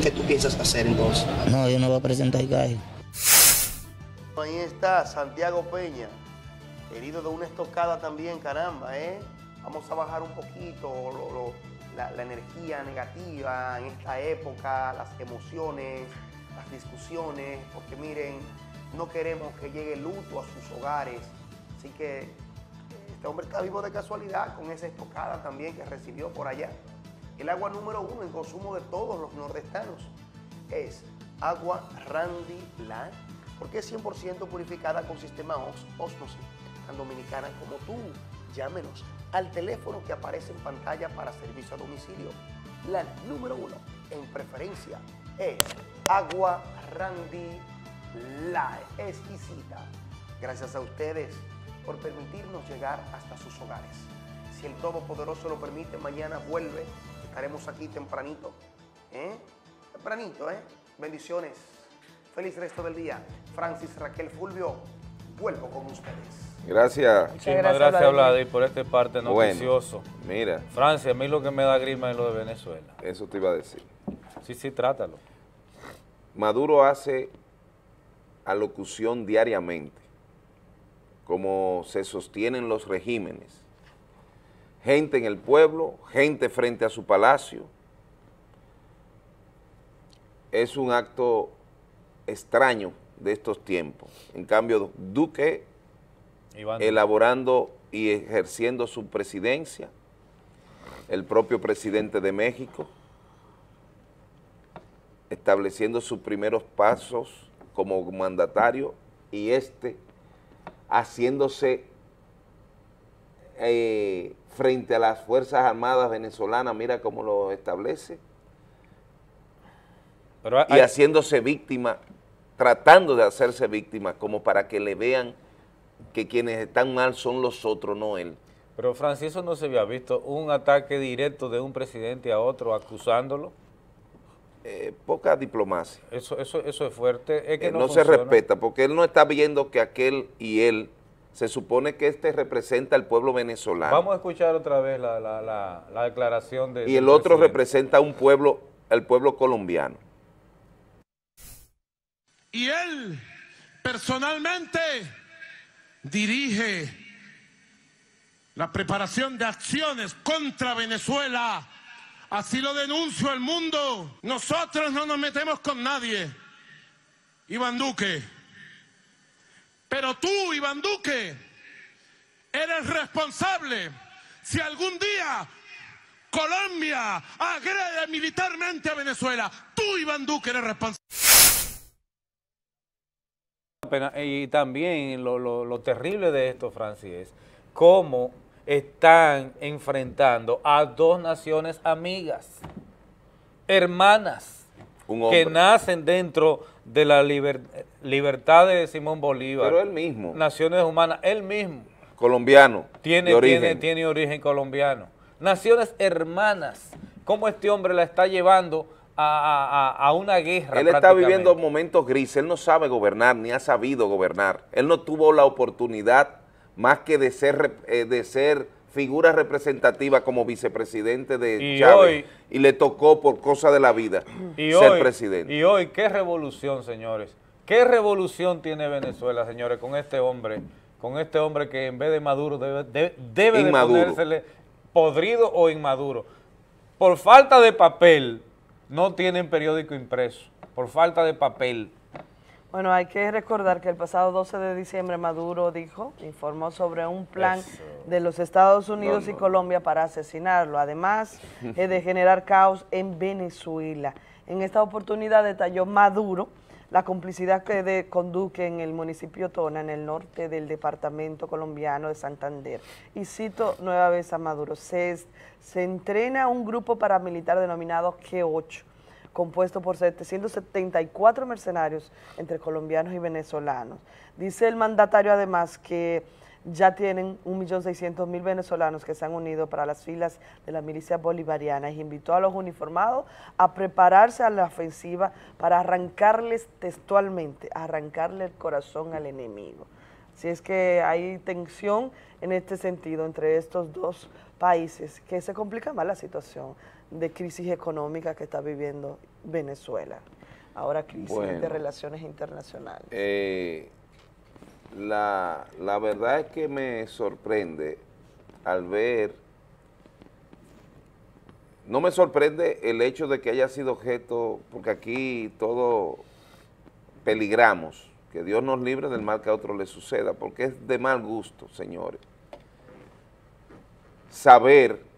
¿Qué tú piensas hacer entonces? No, yo no voy a presentar gallo. Ahí está Santiago Peña, herido de una estocada también, caramba, ¿eh? Vamos a bajar un poquito la, la energía negativa en esta época, las emociones, las discusiones, porque miren, no queremos que llegue luto a sus hogares. Así que este hombre está vivo de casualidad con esa estocada también que recibió por allá. El agua número uno en consumo de todos los nordestanos es agua Randy Land, porque es 100% purificada con sistema Osmosis, tan dominicana como tú. Llámenos al teléfono que aparece en pantalla para servicio a domicilio. La número uno en preferencia es agua Randy La Exquisita. Gracias a ustedes por permitirnos llegar hasta sus hogares. Si el Todopoderoso lo permite, mañana vuelve. Estaremos aquí tempranito. ¿eh? Tempranito, ¿eh? Bendiciones. Feliz resto del día. Francis Raquel Fulvio, vuelvo con ustedes. Gracias. Muchísimas gracias, Vladi, por este parte noticioso. mira. Francia, a mí lo que me da grima es lo de Venezuela. Eso te iba a decir. Sí, sí, trátalo. Maduro hace alocución diariamente, como se sostienen los regímenes. Gente en el pueblo, gente frente a su palacio. Es un acto extraño de estos tiempos. En cambio, Duque elaborando y ejerciendo su presidencia, el propio presidente de México, estableciendo sus primeros pasos como mandatario y este haciéndose eh, frente a las Fuerzas Armadas venezolanas, mira cómo lo establece, y haciéndose víctima, tratando de hacerse víctima, como para que le vean que quienes están mal son los otros, no él. Pero Francis, eso no se había visto, un ataque directo de un presidente a otro acusándolo. Eh, poca diplomacia. Eso, eso, eso es fuerte. Es que eh, no, se respeta, porque él no está viendo que aquel y él, se supone que este representa al pueblo venezolano. Vamos a escuchar otra vez la, la, la, declaración de... Y el otro representa a un pueblo, al pueblo colombiano. Y él, personalmente, dirige la preparación de acciones contra Venezuela. Así lo denuncio al mundo. Nosotros no nos metemos con nadie. Iván Duque. Pero tú, Iván Duque, eres responsable si algún día Colombia agrede militarmente a Venezuela. Tú, Iván Duque, eres responsable. Y también lo, terrible de esto, Francis, es cómo están enfrentando a dos naciones amigas, hermanas, que nacen dentro de la libertad de Simón Bolívar. Pero él mismo. Naciones humanas, él mismo. Colombiano. Tiene, Tiene, tiene origen colombiano. Naciones hermanas. ¿Cómo este hombre la está llevando a, una guerra. Él está viviendo momentos grises, él no sabe gobernar, ni ha sabido gobernar. Él no tuvo la oportunidad más que de ser, eh, de ser figura representativa como vicepresidente de y Chávez y le tocó por cosa de la vida ser presidente. Y hoy, ¿qué revolución, señores? ¿Qué revolución tiene Venezuela, señores, con este hombre, con este hombre que en vez de Maduro debe, debe, de ponérsele podrido o inmaduro? Por falta de papel, no tienen periódico impreso por falta de papel. Bueno, hay que recordar que el pasado 12 de diciembre Maduro dijo, informó sobre un plan de los Estados Unidos y Colombia para asesinarlo, además de generar caos en Venezuela. En esta oportunidad detalló Maduro la complicidad que de, en el municipio Tona, en el norte del departamento colombiano de Santander. Y cito nueva vez a Maduro, se, se entrena un grupo paramilitar denominado G8, compuesto por 774 mercenarios entre colombianos y venezolanos. Dice el mandatario además que ya tienen 1.600.000 venezolanos que se han unido para las filas de la milicia bolivariana y invitó a los uniformados a prepararse a la ofensiva para arrancarles textualmente, arrancarle el corazón al enemigo. Así es que hay tensión en este sentido entre estos dos países, que se complica más la situación de crisis económica que está viviendo Venezuela. Ahora crisis de relaciones internacionales. Eh, la, la verdad es que me sorprende al ver, no me sorprende el hecho de que haya sido objeto, porque aquí todo peligramos, que Dios nos libre del mal que a otro le suceda, porque es de mal gusto, señores, saber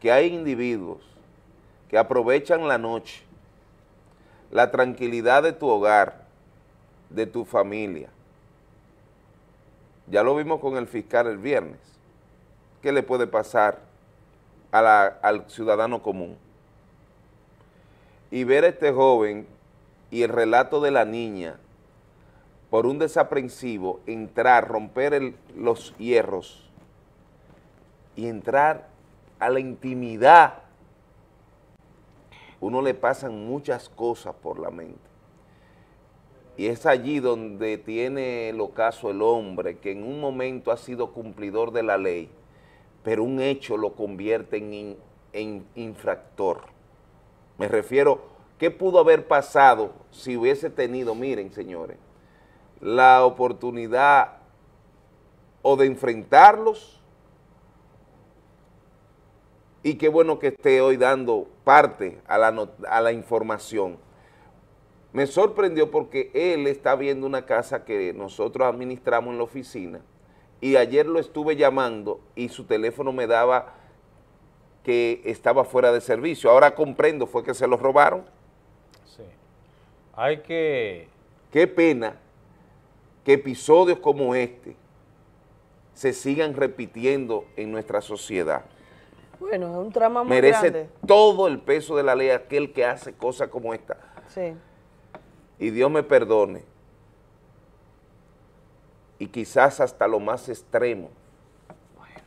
que hay individuos que aprovechan la noche, la tranquilidad de tu hogar, de tu familia, ya lo vimos con el fiscal el viernes. ¿Qué le puede pasar al ciudadano común? Y ver a este joven y el relato de la niña, por un desaprensivo, entrar, romper los hierros y entrar a la intimidad, uno le pasan muchas cosas por la mente. Y es allí donde tiene el ocaso el hombre, que en un momento ha sido cumplidor de la ley, pero un hecho lo convierte en, en infractor. Me refiero, ¿qué pudo haber pasado si hubiese tenido, miren señores, la oportunidad o de enfrentarlos, y qué bueno que esté hoy dando parte a la, a la información, me sorprendió porque él está viendo una casa que nosotros administramos en la oficina y ayer lo estuve llamando y su teléfono me daba que estaba fuera de servicio. Ahora comprendo, fue que se lo robaron. Sí. Hay que... Qué pena que episodios como este se sigan repitiendo en nuestra sociedad. Bueno, es un trama muy Merece todo el peso de la ley aquel que hace cosas como esta. Sí y Dios me perdone, y quizás hasta lo más extremo. Bueno,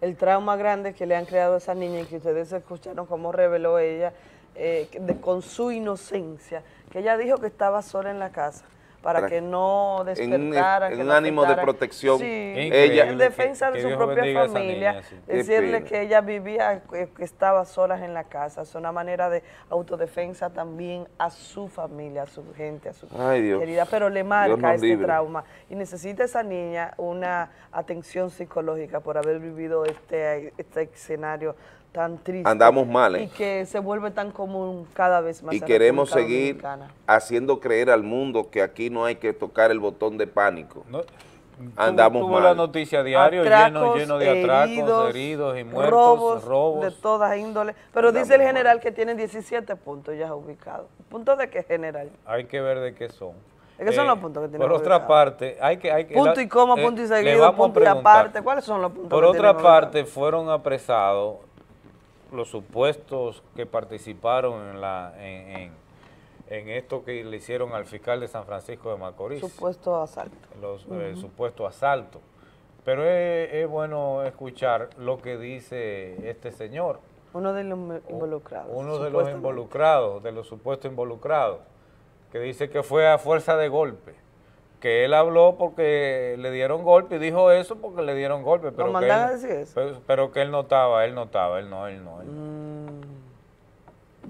el trauma grande que le han creado a esa niña y que ustedes escucharon cómo reveló ella, eh, de, con su inocencia, que ella dijo que estaba sola en la casa para, que no despertaran. En, un ánimo de protección. ella, en defensa de su propia familia, decirle que ella vivía, que, estaba sola en la casa. Es una manera de autodefensa también a su familia, a su gente, a su querida, pero le marca este trauma. Y necesita esa niña una atención psicológica por haber vivido este, este escenario tan triste. Andamos mal, ¿eh? Y que se vuelve tan común cada vez más. Y queremos seguir haciendo creer al mundo que aquí no hay que tocar el botón de pánico. Andamos tuvo mal. la noticia diario lleno, lleno de atracos, heridos, y muertos, robos, de todas índoles. Pero dice el general que tiene 17 puntos ya ubicados. ¿Puntos de qué general? Hay que ver de qué son. ¿De qué son los puntos que tiene Por otra parte, hay que... Hay que punto y coma, punto y eh, seguido, punto y aparte. ¿Cuáles son los puntos Por otra parte, fueron apresados los supuestos que participaron en, la, en, en, esto que le hicieron al fiscal de San Francisco de Macorís. Supuesto asalto. Los, El supuesto asalto. Pero es, bueno escuchar lo que dice este señor. Uno de los involucrados. Uno de los involucrados, de los supuestos involucrados, que dice que fue a fuerza de golpe que él habló porque le dieron golpe y dijo eso porque le dieron golpe. Pero que él, a decir eso? Pero, que él notaba, él notaba, él no, él no. Mm.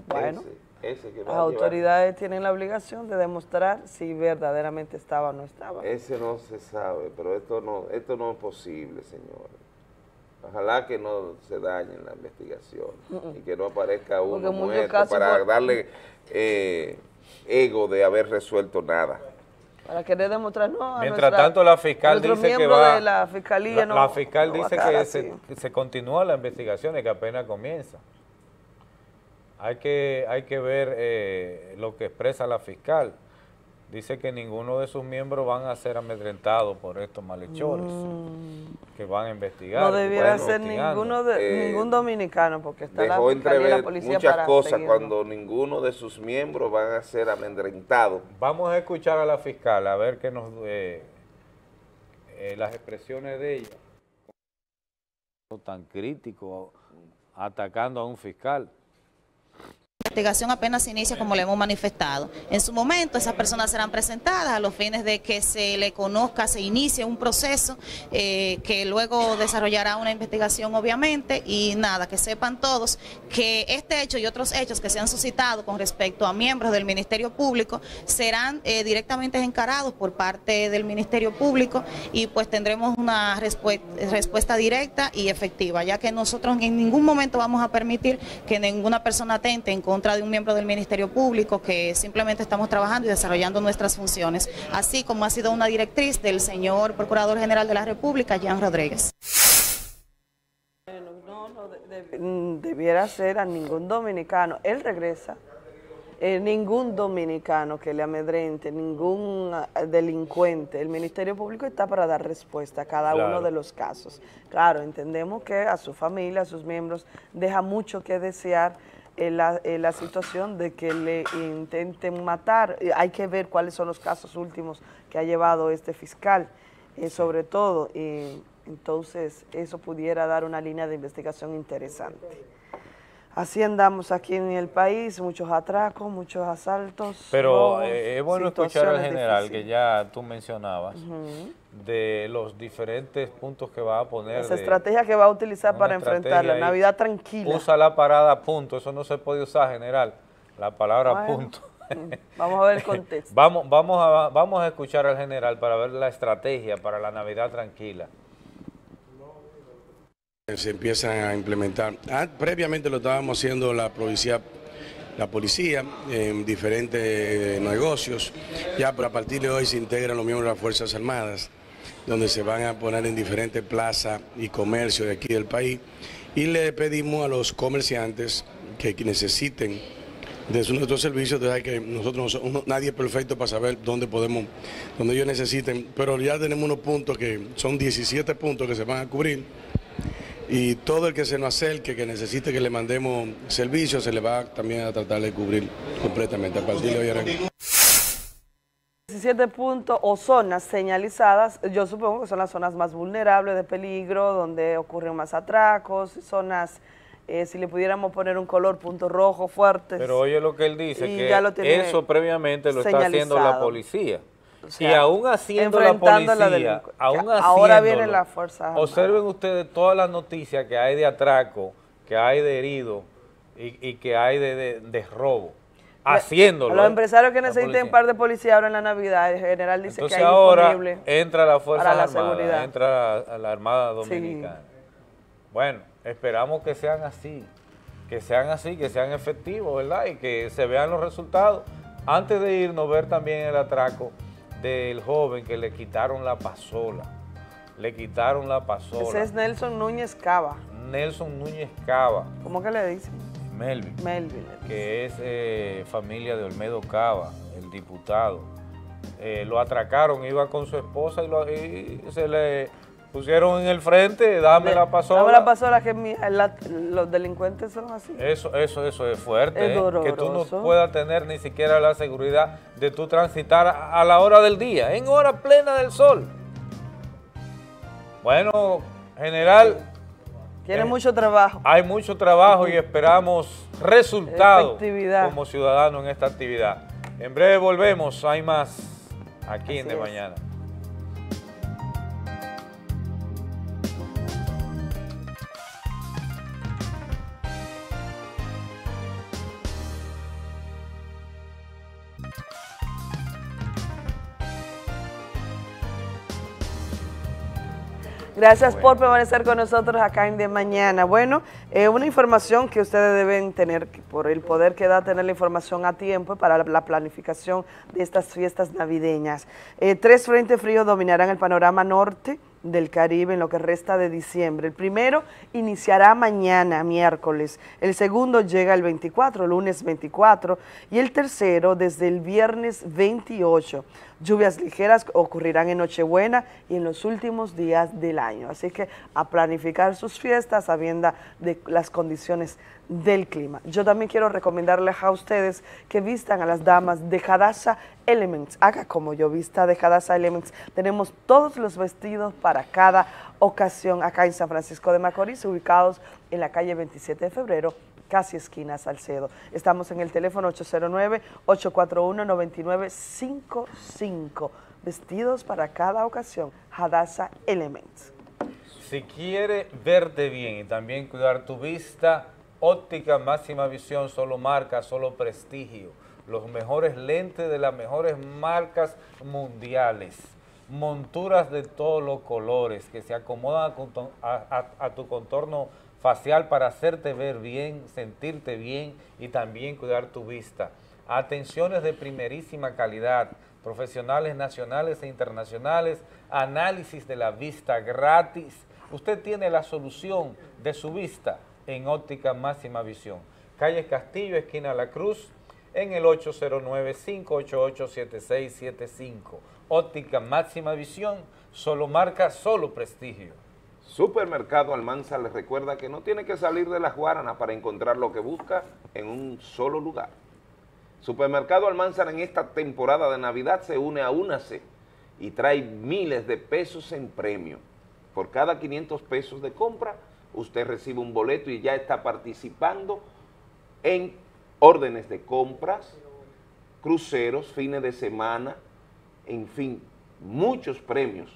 bueno, las autoridades tienen la obligación de demostrar si verdaderamente estaba o no estaba. Ese no se sabe, pero esto no, esto no es posible, señores. Ojalá que no se dañe la investigación y que no aparezca uno muerto para darle eh, ego de haber resuelto nada. Para querer demostrar, no, Mientras tanto, la fiscal dice que va... De la fiscalía la, fiscal dice que se, se, continúa la investigación y que apenas comienza. Hay que, hay que ver eh, lo que expresa la fiscal dice que ninguno de sus miembros van a ser amedrentados por estos malhechores mm. que van a investigar. No debiera ser ninguno de, eh, ningún dominicano porque está la, la policía muchas cosas cuando ninguno de sus miembros van a ser amedrentados. Vamos a escuchar a la fiscal a ver qué nos eh, eh, las expresiones de ella tan crítico atacando a un fiscal investigación apenas inicia como le hemos manifestado. En su momento esas personas serán presentadas a los fines de que se le conozca, se inicie un proceso eh, que luego desarrollará una investigación obviamente y nada, que sepan todos que este hecho y otros hechos que se han suscitado con respecto a miembros del Ministerio Público serán eh, directamente encarados por parte del Ministerio Público y pues tendremos una respuesta directa y efectiva, ya que nosotros en ningún momento vamos a permitir que ninguna persona atente en contra de un miembro del Ministerio Público que simplemente estamos trabajando y desarrollando nuestras funciones, así como ha sido una directriz del señor Procurador General de la República, Jean Rodríguez. No, no, debiera ser a ningún dominicano. Él regresa. Eh, ningún dominicano que le amedrente, ningún ah, delincuente. El Ministerio Público está para dar respuesta a cada uno de los casos. Claro, entendemos que a su familia, a sus miembros, deja mucho que desear la, la, situación de que le intenten matar. Hay que ver cuáles son los casos últimos que ha llevado este fiscal, sobre todo. entonces, eso pudiera dar una línea de investigación interesante. Así andamos aquí en el país, muchos atracos, muchos asaltos. Pero eh, es bueno escuchar al general que ya tú mencionabas de los diferentes puntos que va a poner. Esa estrategia que va a utilizar para enfrentar la Navidad tranquila. Usa la parada punto, eso no se puede usar, general, la palabra punto. Mm, vamos a ver el contexto. vamos, vamos, a, vamos a escuchar al general para ver la estrategia para la Navidad tranquila. Se empiezan a implementar. Ah, previamente lo estábamos haciendo la policía, la policía en diferentes eh, negocios. Ya a partir de hoy se integran los miembros de las Fuerzas Armadas, donde se van a poner en diferentes plazas y comercios de aquí del país. Y le pedimos a los comerciantes que necesiten de nuestros servicios, de que nosotros nadie es perfecto para saber dónde podemos, donde ellos necesiten, pero ya tenemos unos puntos que son 17 puntos que se van a cubrir y todo el que se nos acerque, que necesite que le mandemos servicios, se le va también a tratar de cubrir completamente. A partir de hoy 17 puntos o zonas señalizadas, yo supongo que son las zonas más vulnerables de peligro, donde ocurren más atracos, zonas, eh, si le pudiéramos poner un color, punto rojo fuerte. Pero oye lo que él dice, que eso previamente lo está haciendo la policía y aún haciendo la policía, aún ahora viene la fuerza Observen ustedes todas las noticias que hay de atraco, que hay de herido y, que hay de, robo. Haciéndolo. los empresarios que necesiten un par de policías ahora en la Navidad, el general dice que hay ahora entra la Fuerza Armada, entra la Armada Dominicana. Bueno, esperamos que sean así, que sean así, que sean efectivos, ¿verdad? Y que se vean los resultados. Antes de irnos, ver también el atraco del joven que le quitaron la pasola. Le quitaron la pasola. Ese es Nelson Núñez Cava. Nelson Núñez Cava. ¿Cómo que le dicen? Melvin. Melvin. Que es eh, familia de Olmedo Cava, el diputado. Eh, lo atracaron, iba con su esposa y se le pusieron en el frente, dame la pasola. Dame la pasola, que los delincuentes son así. Eso, eso, eso es fuerte. ¿eh? que tú no puedas tener ni siquiera la seguridad de tú transitar a la hora del día, en hora plena del sol. Bueno, general. Tiene eh, mucho trabajo. Hay mucho trabajo y esperamos resultados como ciudadanos en esta actividad. En breve volvemos, hay más aquí en De Mañana. Gracias por permanecer con nosotros acá en De Mañana. Bueno, eh, una información que ustedes deben tener, por el poder que da tener la información a tiempo para la planificación de estas fiestas navideñas. Eh, tres frentes fríos dominarán el panorama norte del Caribe en lo que resta de diciembre. El primero iniciará mañana, miércoles. El segundo llega el 24, lunes 24. Y el tercero desde el viernes 28. Lluvias ligeras ocurrirán en Nochebuena y en los últimos días del año. Así que a planificar sus fiestas sabiendo de las condiciones del clima. Yo también quiero recomendarles a ustedes que vistan a las damas de Hadassah Elements. Haga como yo, vista de Hadassah Elements. Tenemos todos los vestidos para cada ocasión acá en San Francisco de Macorís, ubicados en la calle 27 de febrero, casi esquina Salcedo. Estamos en el teléfono 809-841-9955. Vestidos para cada ocasión, Hadassah Elements. Si quiere verte bien y también cuidar tu vista, óptica máxima visión, solo marca, solo prestigio. Los mejores lentes de las mejores marcas mundiales. Monturas de todos los colores que se acomodan a tu contorno facial para hacerte ver bien, sentirte bien y también cuidar tu vista. Atenciones de primerísima calidad, profesionales nacionales e internacionales, análisis de la vista gratis. Usted tiene la solución de su vista en óptica máxima visión. Calle Castillo, esquina La Cruz, en el 809-588-7675. Óptica máxima visión, solo marca, solo prestigio. Supermercado Almanza les recuerda que no tiene que salir de las Guaranas para encontrar lo que busca en un solo lugar. Supermercado Almanzar en esta temporada de Navidad se une a UNACE y trae miles de pesos en premio. Por cada 500 pesos de compra, usted recibe un boleto y ya está participando en órdenes de compras, cruceros, fines de semana, en fin, muchos premios.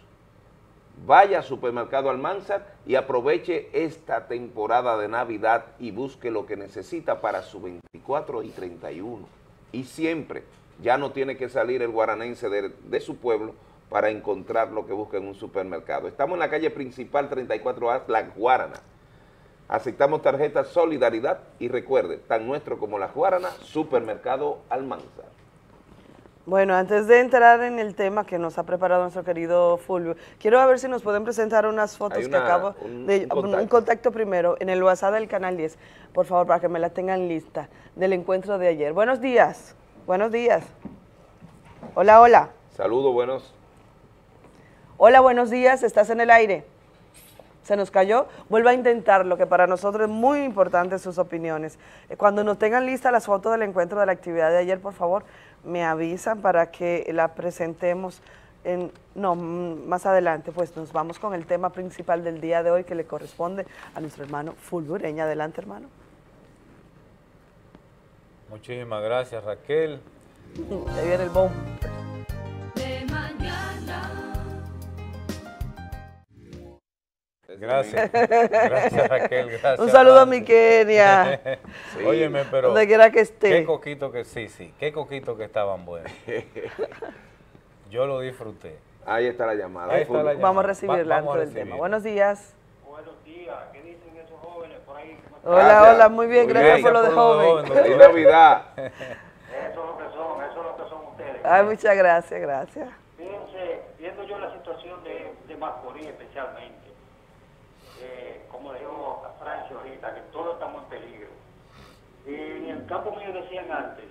Vaya a Supermercado Almanzar y aproveche esta temporada de Navidad y busque lo que necesita para su 24 y 31. Y siempre ya no tiene que salir el guaranense de, de su pueblo para encontrar lo que busca en un supermercado. Estamos en la calle principal 34A, La Guarana. Aceptamos tarjetas Solidaridad y recuerde, tan nuestro como La Guarana, Supermercado Almanza. Bueno, antes de entrar en el tema que nos ha preparado nuestro querido Fulvio, quiero ver si nos pueden presentar unas fotos que acabo de... Un contacto. primero en el WhatsApp del Canal 10, por favor, para que me la tengan lista, del encuentro de ayer. Buenos días, buenos días. Hola, hola. Saludos, buenos. Hola, buenos días, estás en el aire. Se nos cayó, vuelva a intentarlo, que para nosotros es muy importante sus opiniones. Eh, cuando nos tengan listas las fotos del encuentro de la actividad de ayer, por favor, me avisan para que la presentemos en, no, más adelante, pues nos vamos con el tema principal del día de hoy que le corresponde a nuestro hermano Fulgureña. Adelante, hermano. Muchísimas gracias, Raquel. Ahí viene el bombo. Gracias. Gracias, Raquel. Gracias. Un saludo a mi Kenia. Óyeme, pero. Donde quiera que esté. Qué coquito que sí, sí. Qué coquito que estaban buenos. Yo lo disfruté. Ahí está la llamada. Vamos a recibirla antes del tema. Buenos días. Buenos días. ¿Qué dicen esos jóvenes por ahí? Hola, hola, muy bien. gracias por lo de joven. Feliz Navidad. Eso es lo que son, eso es lo que son ustedes. Ay, muchas gracias, gracias. Fíjense, viendo yo la situación de, de Macorís especialmente, como dijo Que todos estamos en peligro. En el campo mío decían antes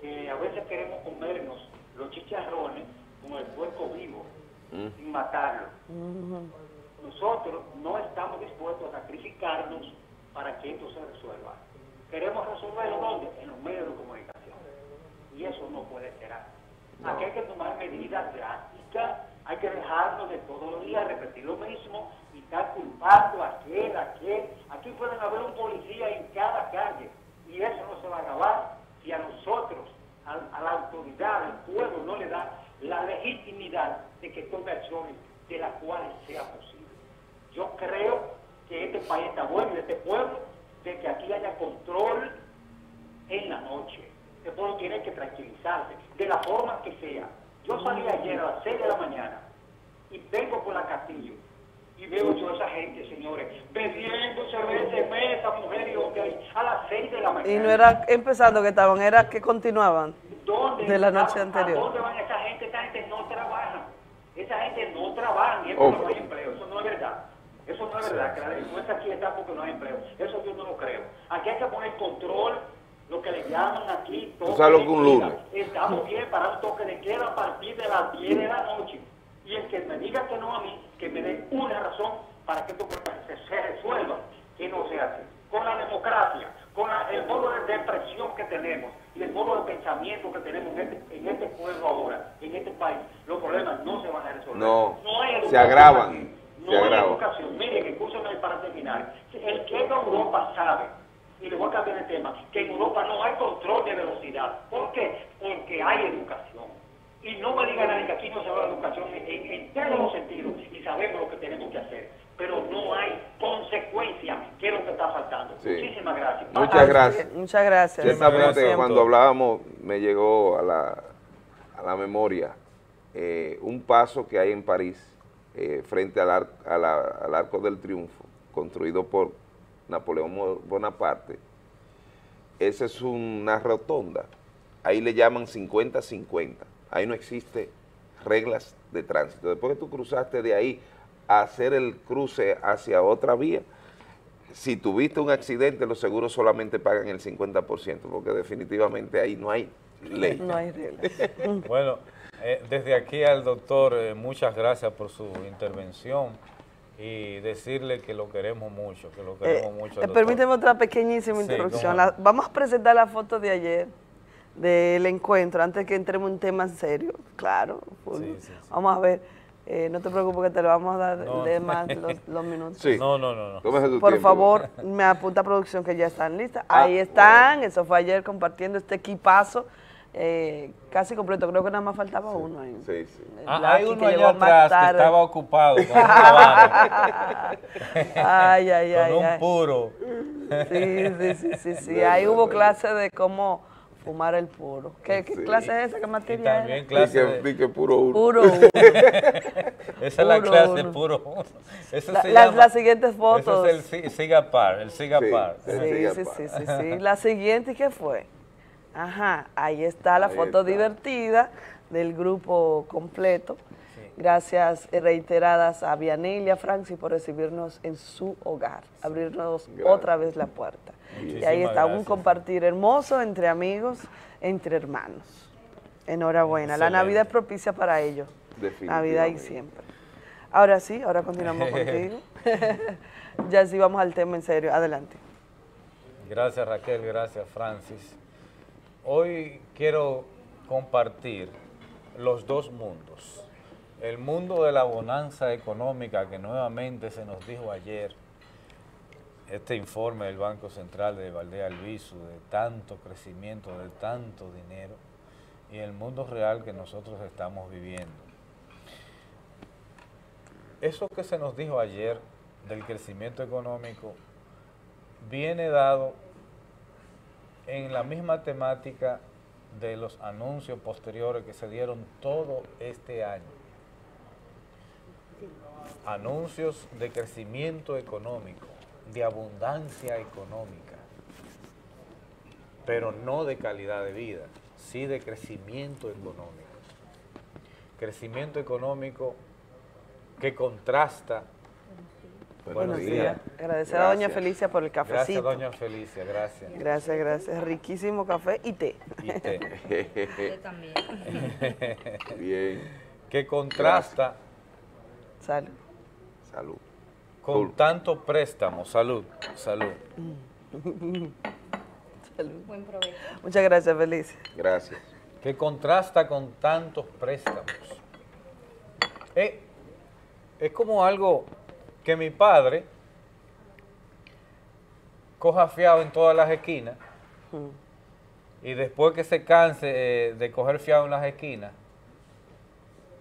que a veces queremos comernos los chicharrones con el puerco vivo, mm. sin matarlo. Nosotros no estamos dispuestos a sacrificarnos para que esto se resuelva. Queremos resolverlo ¿dónde? En los medios de comunicación. Y eso no puede ser así. Aquí hay que tomar medidas drásticas, hay que dejarnos de todos los días repetir lo mismo estar culpando a aquel, a aquel. Aquí pueden haber un policía en cada calle y eso no se va a acabar si a nosotros, a, la autoridad, al pueblo, no le da la legitimidad de que tome acciones de las cuales sea posible. Yo creo que este país está bueno y este pueblo, de que aquí haya control en la noche. Este pueblo tiene que tranquilizarse, de la forma que sea. Yo salí ayer a las 6 de la mañana y vengo por la Castillo y veo yo a esa gente, señores, bebiendo cerveza, mesa, mujeres y hombres a las 6 de la mañana. Y no era empezando que estaban, era que continuaban ¿Dónde, de la noche anterior. ¿A dónde van esa gente? Esa gente no trabaja. Esa gente no trabaja y es porque no hay empleo. Eso no es verdad. Eso no es verdad, que la delincuencia aquí está porque no hay empleo. Eso yo no lo creo. Aquí hay que poner control, lo que le llaman aquí toque de un lunes. Estamos bien para un toque de queda a partir de las 10 de la noche. Y el que me diga que no a mí, que me dé una razón para que esto se, resuelva, que no sea así. Con la democracia, con el modo de expresión que tenemos y el modo de pensamiento que tenemos en este, en este pueblo ahora, en este país, los problemas no se van a resolver. No, se agravan. No hay educación. Miren, escúchenme para terminar. El que en Europa sabe, y le voy a cambiar el tema, que en Europa no hay control de velocidad. ¿Por qué? Porque hay educación. Y no me digan nadie que aquí no se va la educación en, todos los sentidos y sabemos lo que tenemos que hacer. Pero no hay consecuencia, que es lo que está faltando. Muchísimas gracias. Muchas gracias. Muchas gracias. Ciertamente, cuando hablábamos, me llegó a la, a la memoria eh, un paso que hay en París, eh, frente al, al Arco del Triunfo, construido por Napoleón Bonaparte. Esa es una rotonda. Ahí le llaman 50-50 ahí no existe reglas de tránsito. Después que tú cruzaste de ahí a hacer el cruce hacia otra vía, si tuviste un accidente, los seguros solamente pagan el 50%, porque definitivamente ahí no hay ley. No hay reglas. bueno, eh, desde aquí al doctor, eh, muchas gracias por su intervención. y decirle que lo queremos mucho, que lo queremos eh, mucho. Permíteme otra pequeñísima interrupción. vamos a presentar la foto de ayer del encuentro, antes que entremos en un tema serio. Claro, vamos a ver. Eh, no te preocupes que te lo vamos a dar de más los, minutos. No, no, no. no. Por favor, me apunta a producción que ya están listas. Ah, Ahí están, eso fue ayer compartiendo este equipazo eh, casi completo, creo que nada más faltaba uno ahí. Sí, sí. Ah, hay uno allá atrás que estaba ocupado con ay, ay, ay, con un puro. Sí, sí, sí, sí, sí. Ahí hubo clase de cómo fumar el puro. ¿Qué, qué clase es esa? ¿Qué materia también es? clase de... puro uno. Puro uno. esa es la clase puro uno. Eso la, se las, llama, las siguientes fotos. Eso es el Sigapar, el Sigapar. Sí, sí, sí, sí, sí, sí. La siguiente, ¿qué fue? Ajá, ahí está la foto divertida del grupo completo. Gracias reiteradas a Vianey y a Francis por recibirnos en su hogar, abrirnos otra vez la puerta. y ahí está un compartir hermoso entre amigos, entre hermanos. Enhorabuena. La Navidad es propicia para ello. Navidad y siempre. Ahora sí, ahora continuamos contigo. ya sí vamos al tema en serio. Adelante. Gracias Raquel, gracias Francis. Hoy quiero compartir los dos mundos. El mundo de la bonanza económica que nuevamente se nos dijo ayer, este informe del Banco Central de Valdea Alviso, de tanto crecimiento, de tanto dinero, y el mundo real que nosotros estamos viviendo. Eso que se nos dijo ayer del crecimiento económico viene dado en la misma temática de los anuncios posteriores que se dieron todo este año. Anuncios de crecimiento económico, de abundancia económica, pero no de calidad de vida, sí de crecimiento económico. Crecimiento económico que contrasta Buenos, días. Agradecer a doña Felicia por el cafecito. Gracias, doña Felicia, gracias. Gracias, gracias. Riquísimo café y té. Y té. Yo también. Bien. Que contrasta. Salud. Salud. Con tanto préstamo. Salud. Salud. Salud. Buen provecho. Muchas gracias, Felicia. Gracias. Que contrasta con tantos préstamos. Eh, es como algo que mi padre coja fiado en todas las esquinas y después que se canse eh, de coger fiado en las esquinas,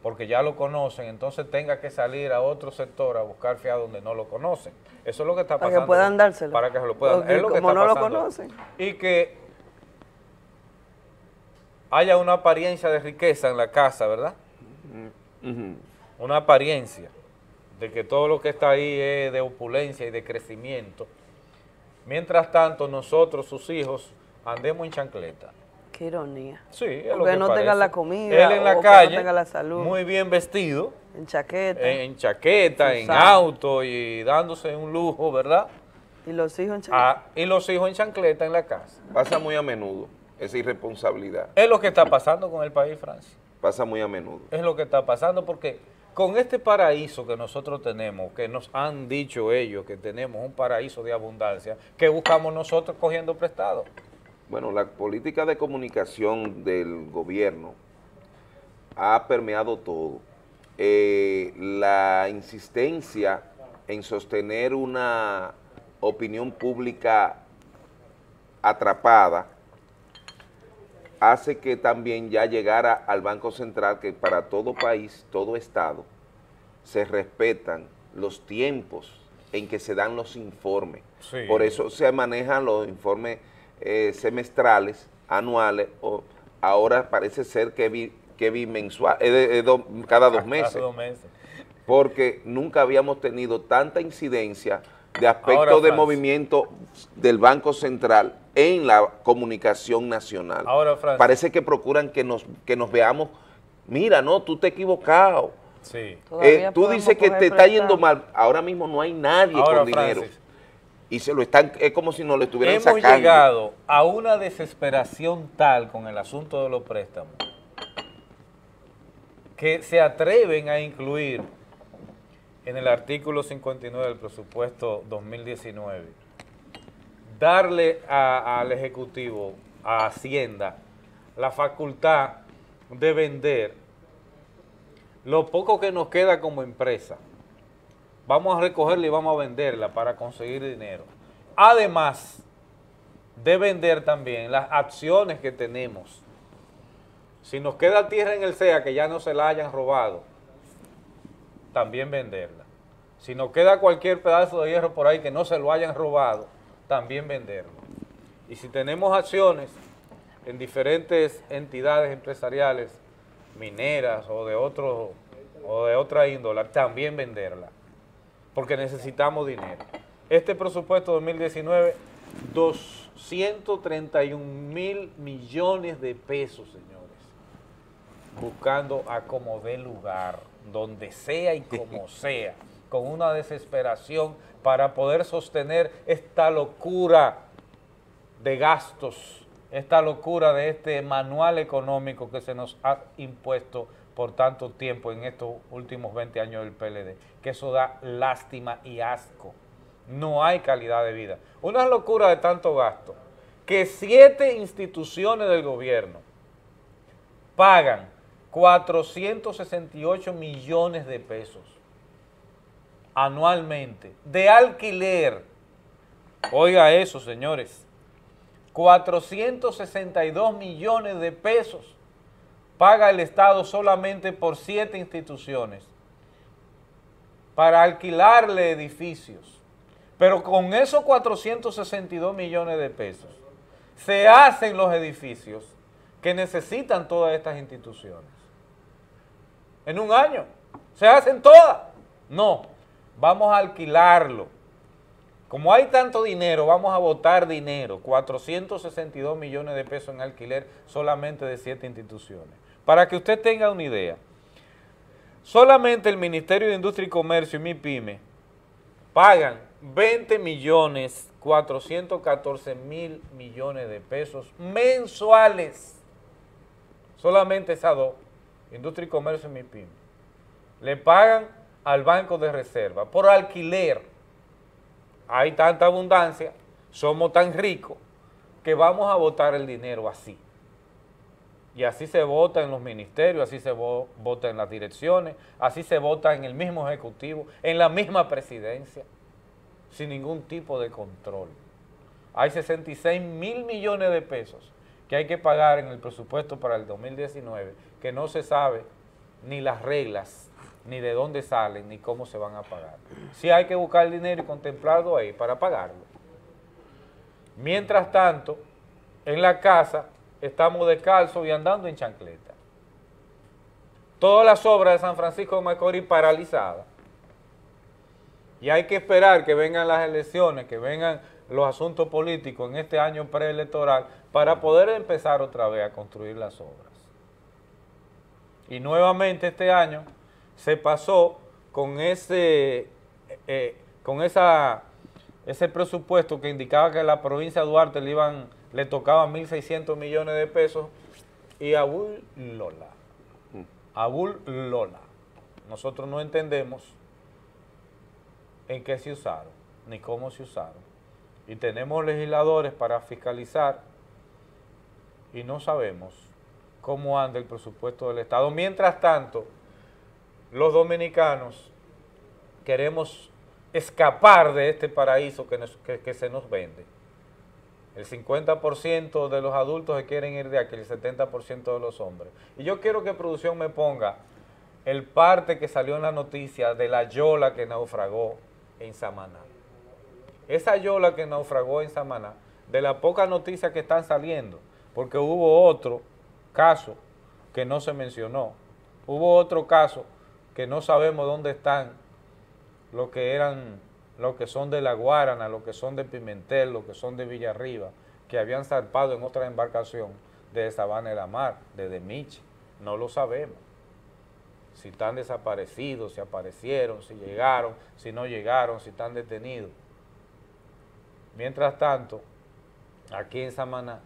porque ya lo conocen, entonces tenga que salir a otro sector a buscar fiado donde no lo conocen. Eso es lo que está pasando. Para que puedan dárselo. Para que se lo puedan. es lo que como no lo conocen. Y que haya una apariencia de riqueza en la casa, ¿verdad? Una apariencia de que todo lo que está ahí es de opulencia y de crecimiento. Mientras tanto, nosotros, sus hijos, andemos en chancleta. Qué ironía. Sí, es lo que no tenga la comida, Él en la calle, la salud. muy bien vestido. En chaqueta. En, chaqueta, en auto y dándose un lujo, ¿verdad? Y los hijos en chancleta. Ah, y los hijos en chancleta en la casa. Pasa muy a menudo esa irresponsabilidad. Es lo que está pasando con el país, Francia. Pasa muy a menudo. Es lo que está pasando porque con este paraíso que nosotros tenemos, que nos han dicho ellos que tenemos un paraíso de abundancia, ¿qué buscamos nosotros cogiendo prestado? Bueno, la política de comunicación del gobierno ha permeado todo. Eh, la insistencia en sostener una opinión pública atrapada hace que también ya llegara al Banco Central que para todo país, todo Estado, se respetan los tiempos en que se dan los informes. Por eso se manejan los informes eh, semestrales, anuales, o ahora parece ser que, que bimensual, cada dos meses. Cada dos meses. Porque nunca habíamos tenido tanta incidencia de aspecto de movimiento del Banco Central en la comunicación nacional. Ahora, Parece que procuran que nos, que nos veamos, mira, no, tú te has equivocado. Sí. Eh, tú dices que te está yendo mal, ahora mismo no hay nadie con dinero. Y se lo están, es como si no lo estuvieran hemos sacando. Hemos llegado a una desesperación tal con el asunto de los préstamos que se atreven a incluir en el artículo 59 del presupuesto 2019, darle al Ejecutivo, a Hacienda, la facultad de vender lo poco que nos queda como empresa. Vamos a recogerla y vamos a venderla para conseguir dinero. Además de vender también las acciones que tenemos. Si nos queda tierra en el SEA que ya no se la hayan robado, también venderla. Si nos queda cualquier pedazo de hierro por ahí que no se lo hayan robado, también venderlo. Y si tenemos acciones en diferentes entidades empresariales, mineras o de, otro, o de otra índole, también venderla, porque necesitamos dinero. Este presupuesto 2019, 231 mil millones de pesos, señores, buscando a como dé lugar, donde sea y como sea, con una desesperación para poder sostener esta locura de gastos esta locura de este manual económico que se nos ha impuesto por tanto tiempo en estos últimos 20 años del PLD, que eso da lástima y asco. No hay calidad de vida. Una locura de tanto gasto, que siete instituciones del gobierno pagan 468 millones de pesos anualmente de alquiler. Oiga eso, señores 462 millones de pesos paga el Estado solamente por siete instituciones para alquilarle edificios. Pero con esos 462 millones de pesos se hacen los edificios que necesitan todas estas instituciones. En un año. ¿Se hacen todas? No. Vamos a alquilarlo como hay tanto dinero, vamos a votar dinero, 462 millones de pesos en alquiler solamente de siete instituciones. Para que usted tenga una idea, solamente el Ministerio de Industria y Comercio y MIPYME pagan 20 millones 414 mil millones de pesos mensuales. Solamente esas dos, Industria y Comercio y MIPYME. Le pagan al Banco de Reserva por alquiler hay tanta abundancia, somos tan ricos, que vamos a votar el dinero así. Y así se vota en los ministerios, así se vota en las direcciones, así se vota en el mismo ejecutivo, en la misma presidencia, sin ningún tipo de control. Hay 66 mil millones de pesos que hay que pagar en el presupuesto para el 2019, que no se sabe ni las reglas ni de dónde salen, ni cómo se van a pagar. Sí hay que buscar el dinero y contemplarlo ahí para pagarlo. Mientras tanto, en la casa estamos descalzos y andando en chancleta. Todas las obras de San Francisco de Macorís paralizadas. Y hay que esperar que vengan las elecciones, que vengan los asuntos políticos en este año preelectoral para poder empezar otra vez a construir las obras. Y nuevamente este año se pasó con ese, eh, con esa, ese presupuesto que indicaba que a la provincia de Duarte le, iban, le tocaban 1.600 millones de pesos y Abul Lola. Mm. Abul Lola. Nosotros no entendemos en qué se usaron, ni cómo se usaron. Y tenemos legisladores para fiscalizar y no sabemos cómo anda el presupuesto del Estado. Mientras tanto, los dominicanos queremos escapar de este paraíso que, se nos vende. El 50% de los adultos se quieren ir de aquí, el 70% de los hombres. Y yo quiero que producción me ponga el parte que salió en la noticia de la yola que naufragó en Samaná. Esa yola que naufragó en Samaná, de la poca noticia que están saliendo, porque hubo otro caso que no se mencionó, hubo otro caso que no sabemos dónde están los que eran, los que son de La Guarana, los que son de Pimentel, los que son de Villarriba, que habían zarpado en otra embarcación de Sabana de la Mar, de Demiche, no lo sabemos. Si están desaparecidos, si aparecieron, si llegaron, si no llegaron, si están detenidos. Mientras tanto, aquí en Samaná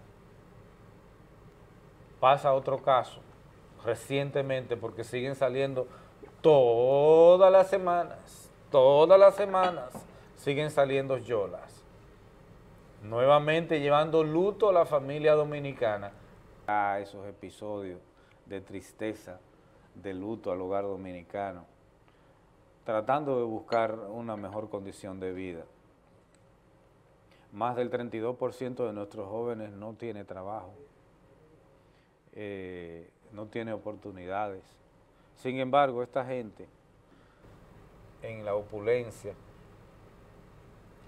pasa otro caso recientemente porque siguen saliendo todas las semanas todas las semanas siguen saliendo yolas. Nuevamente llevando luto a la familia dominicana. A esos episodios de tristeza, de luto al hogar dominicano, tratando de buscar una mejor condición de vida. Más del 32% de nuestros jóvenes no tiene trabajo, eh, no tiene oportunidades. Sin embargo, esta gente en la opulencia,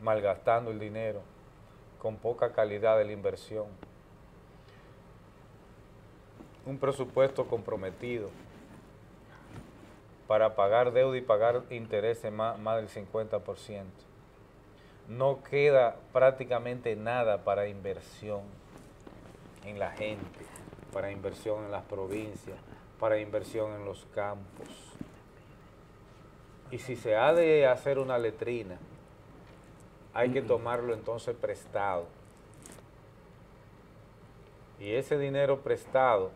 malgastando el dinero, con poca calidad de la inversión, un presupuesto comprometido para pagar deuda y pagar intereses más, más del 50%. No queda prácticamente nada para inversión en la gente, para inversión en las provincias, para inversión en los campos. Y si se ha de hacer una letrina, hay que tomarlo entonces prestado. Y ese dinero prestado,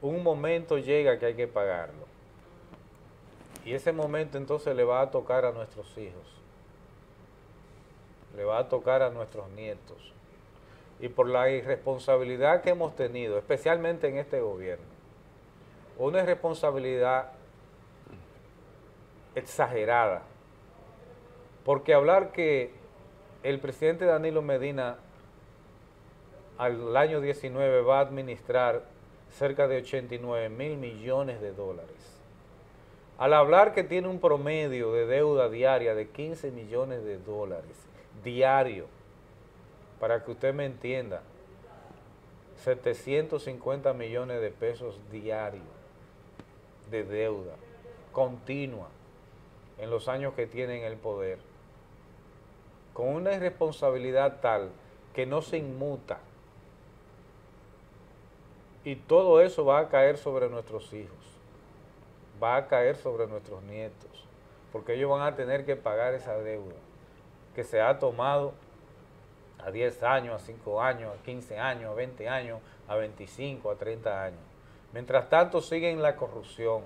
un momento llega que hay que pagarlo. Y ese momento entonces le va a tocar a nuestros hijos. Le va a tocar a nuestros nietos. Y por la irresponsabilidad que hemos tenido, especialmente en este gobierno, una irresponsabilidad exagerada. Porque hablar que el presidente Danilo Medina al año 19 va a administrar cerca de 89 mil millones de dólares. Al hablar que tiene un promedio de deuda diaria de 15 millones de dólares, diario, para que usted me entienda, 750 millones de pesos diarios de deuda continua en los años que tienen el poder, con una irresponsabilidad tal que no se inmuta. Y todo eso va a caer sobre nuestros hijos, va a caer sobre nuestros nietos, porque ellos van a tener que pagar esa deuda que se ha tomado a 10 años, a 5 años, a 15 años, a 20 años, a 25, a 30 años. Mientras tanto sigue la corrupción,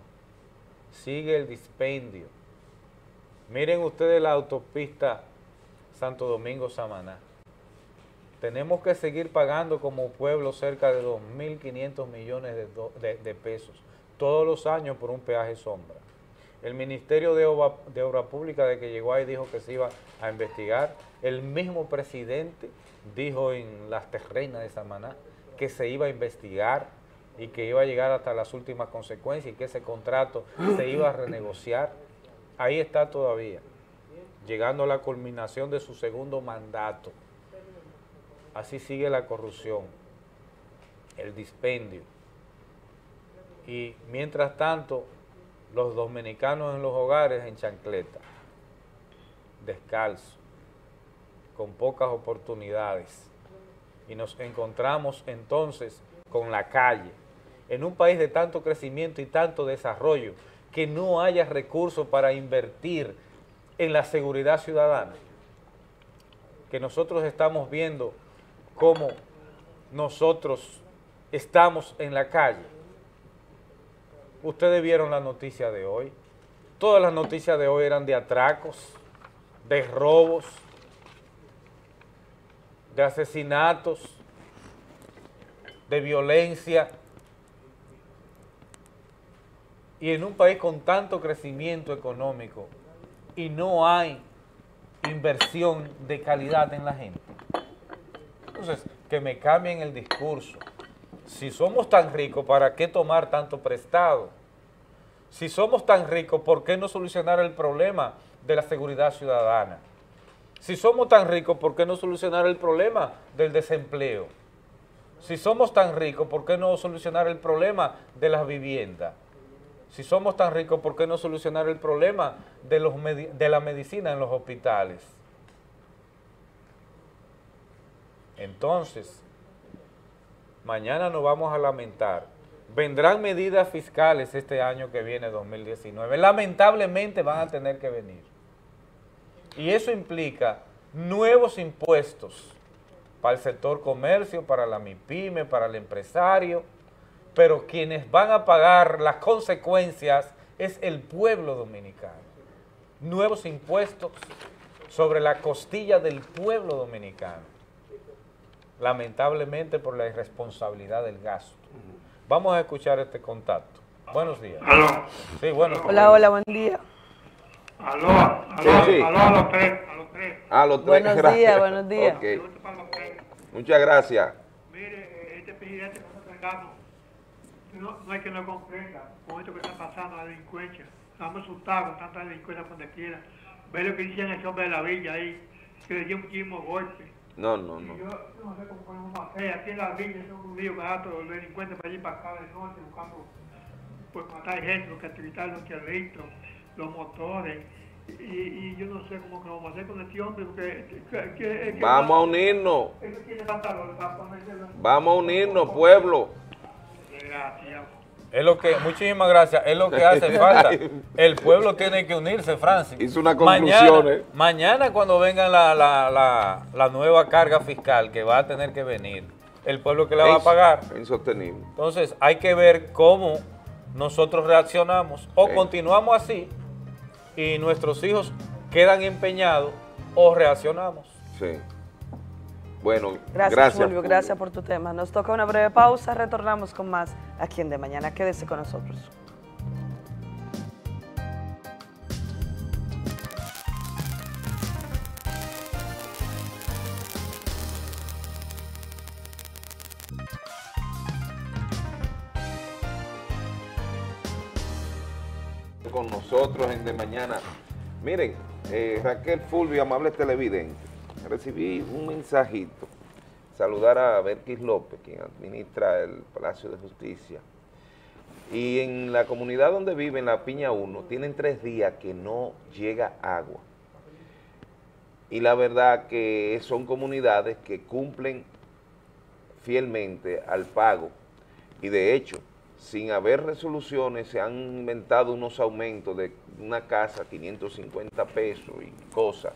sigue el dispendio, Miren ustedes la autopista Santo Domingo-Samaná. Tenemos que seguir pagando como pueblo cerca de 2.500 millones de, pesos todos los años por un peaje sombra. El Ministerio de Obra, Pública de que llegó ahí dijo que se iba a investigar. El mismo presidente dijo en las terrenas de Samaná que se iba a investigar y que iba a llegar hasta las últimas consecuencias y que ese contrato se iba a renegociar ahí está todavía, llegando a la culminación de su segundo mandato. Así sigue la corrupción, el dispendio. Y mientras tanto, los dominicanos en los hogares en chancleta, descalzos, con pocas oportunidades. Y nos encontramos entonces con la calle, en un país de tanto crecimiento y tanto desarrollo, que no haya recursos para invertir en la seguridad ciudadana. Que nosotros estamos viendo cómo nosotros estamos en la calle. Ustedes vieron la noticia de hoy. Todas las noticias de hoy eran de atracos, de robos, de asesinatos, de violencia y en un país con tanto crecimiento económico y no hay inversión de calidad en la gente. Entonces, que me cambien el discurso. Si somos tan ricos, ¿para qué tomar tanto prestado? Si somos tan ricos, ¿por qué no solucionar el problema de la seguridad ciudadana? Si somos tan ricos, ¿por qué no solucionar el problema del desempleo? Si somos tan ricos, ¿por qué no solucionar el problema de las viviendas? Si somos tan ricos, ¿por qué no solucionar el problema de, los de la medicina en los hospitales? Entonces, mañana nos vamos a lamentar. Vendrán medidas fiscales este año que viene, 2019. Lamentablemente van a tener que venir. Y eso implica nuevos impuestos para el sector comercio, para la MIPYME, para el empresario, pero quienes van a pagar las consecuencias es el pueblo dominicano. Nuevos impuestos sobre la costilla del pueblo dominicano. Lamentablemente por la irresponsabilidad del gasto. Vamos a escuchar este contacto. Buenos días. Aló. Sí, bueno. Hola, hola, buen día. Aló, aló, Sí, sí. aló, a los tres, a los tres. A los tres, Buenos gracias. días, buenos días. Muchas gracias. Mire, este presidente que nosotros tengamos, no, no hay que no comprenda con esto que está pasando, la delincuencia. Estamos asustados con tanta delincuencia donde quiera. Ve lo que decían ese hombre de la villa ahí, que le dio muchísimos golpes. No, no, no. Yo no sé cómo podemos hacer. Aquí en la villa son un lío barato, los delincuentes para allí para acá de norte buscando pues matar gente, los que activitar los carritos, los motores. Y, y yo no sé cómo que vamos a hacer con este hombre, porque que- que- es que- Vamos a unirnos. Tiene pantalones para ponérselo. Vamos a unirnos, pueblo. Gracias. Es lo que, muchísimas gracias, es lo que hace falta. El pueblo tiene que unirse, Francis. Hizo una Mañana, conclusión, ¿eh? mañana cuando venga la, la, la, la nueva carga fiscal que va a tener que venir, el pueblo que la va a pagar. Insostenible. Entonces hay que ver cómo nosotros reaccionamos o Sí. continuamos así y nuestros hijos quedan empeñados o reaccionamos. Sí. Bueno, Gracias, gracias. Fulvio, Fulvio. gracias por tu tema. Nos toca una breve pausa, retornamos con más aquí en De Mañana. Quédese con nosotros. con nosotros en De Mañana. Miren, eh, Raquel Fulvio, amable televidente, recibí un mensajito. Saludar a Berkis López, quien administra el Palacio de Justicia. Y en la comunidad donde vive, en la Piña 1, tienen tres días que no llega agua. Y la verdad que son comunidades que cumplen fielmente al pago. Y de hecho, sin haber resoluciones, se han inventado unos aumentos de una casa, 550 pesos y cosas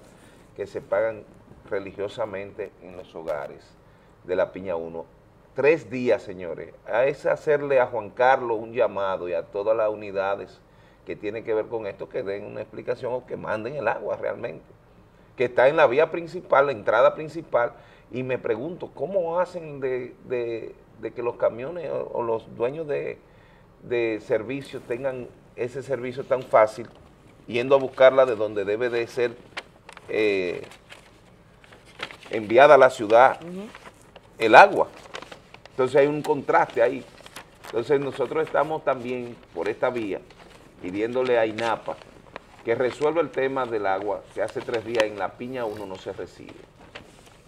que se pagan religiosamente en los hogares de la Piña 1. Tres días, señores. A es hacerle a Juan Carlos un llamado y a todas las unidades que tienen que ver con esto, que den una explicación o que manden el agua realmente. Que está en la vía principal, la entrada principal, y me pregunto, ¿cómo hacen de, de- que los camiones o, o los dueños de, de servicios tengan ese servicio tan fácil, yendo a buscarla de donde debe de ser eh, enviada a la ciudad el agua? Entonces hay un contraste ahí. Entonces nosotros estamos también por esta vía pidiéndole a INAPA que resuelva el tema del agua, que hace tres días en la piña uno no se recibe.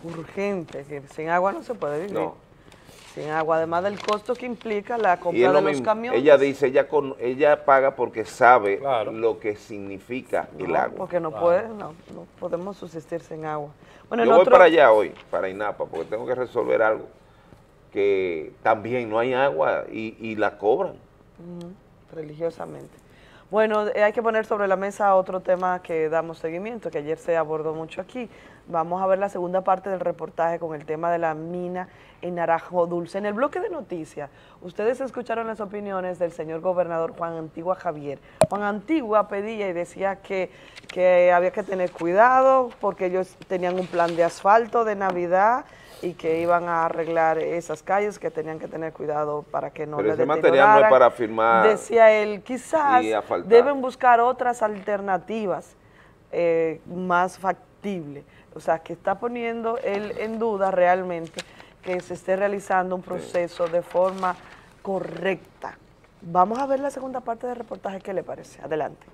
Urgente, que sin agua no se puede vivir. No. Sin agua, además del costo que implica la compra de lo los mismo. camiones. Ella dice, ella con, ella paga porque sabe lo que significa el agua. Porque no puede, no, no podemos subsistir sin agua. Bueno, Yo voy otro- para allá hoy, para INAPA, porque tengo que resolver algo que también no hay agua y, y la cobran. Religiosamente. Bueno, eh, hay que poner sobre la mesa otro tema que damos seguimiento, que ayer se abordó mucho aquí. Vamos a ver la segunda parte del reportaje con el tema de la mina en Naranjo Dulce. En el bloque de noticias, ustedes escucharon las opiniones del señor gobernador Juan Antigua Javier. Juan Antigua pedía y decía que, que había que tener cuidado porque ellos tenían un plan de asfalto de Navidad y que iban a arreglar esas calles, que tenían que tener cuidado para que no Pero le ese material no es para firmar Decía él, quizás deben buscar otras alternativas eh, más factibles. O sea, que está poniendo él en duda realmente que se esté realizando un proceso de forma correcta. Vamos a ver la segunda parte del reportaje, ¿qué le parece? Adelante.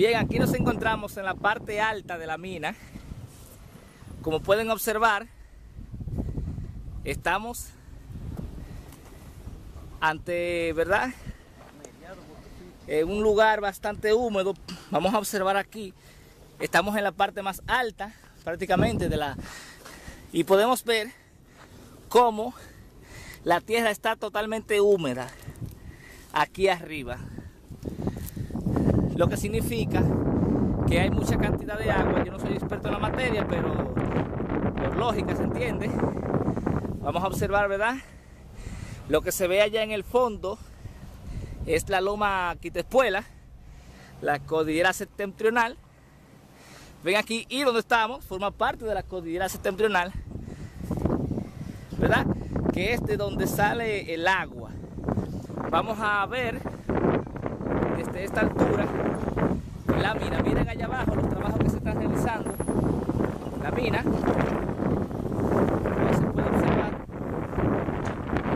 Bien, aquí nos encontramos en la parte alta de la mina. Como pueden observar, estamos ante, ¿verdad? En un lugar bastante húmedo. Vamos a observar aquí. Estamos en la parte más alta, prácticamente de la... Y podemos ver cómo la tierra está totalmente húmeda aquí arriba lo que significa que hay mucha cantidad de agua. Yo no soy experto en la materia, pero por lógica se entiende. Vamos a observar, ¿verdad? Lo que se ve allá en el fondo es la loma Quitespuela, la cordillera septentrional. Ven aquí y donde estamos forma parte de la cordillera septentrional, ¿verdad? Que es de donde sale el agua. Vamos a ver desde esta altura la mina. Miren allá abajo los trabajos que se están realizando. La mina. Se puede observar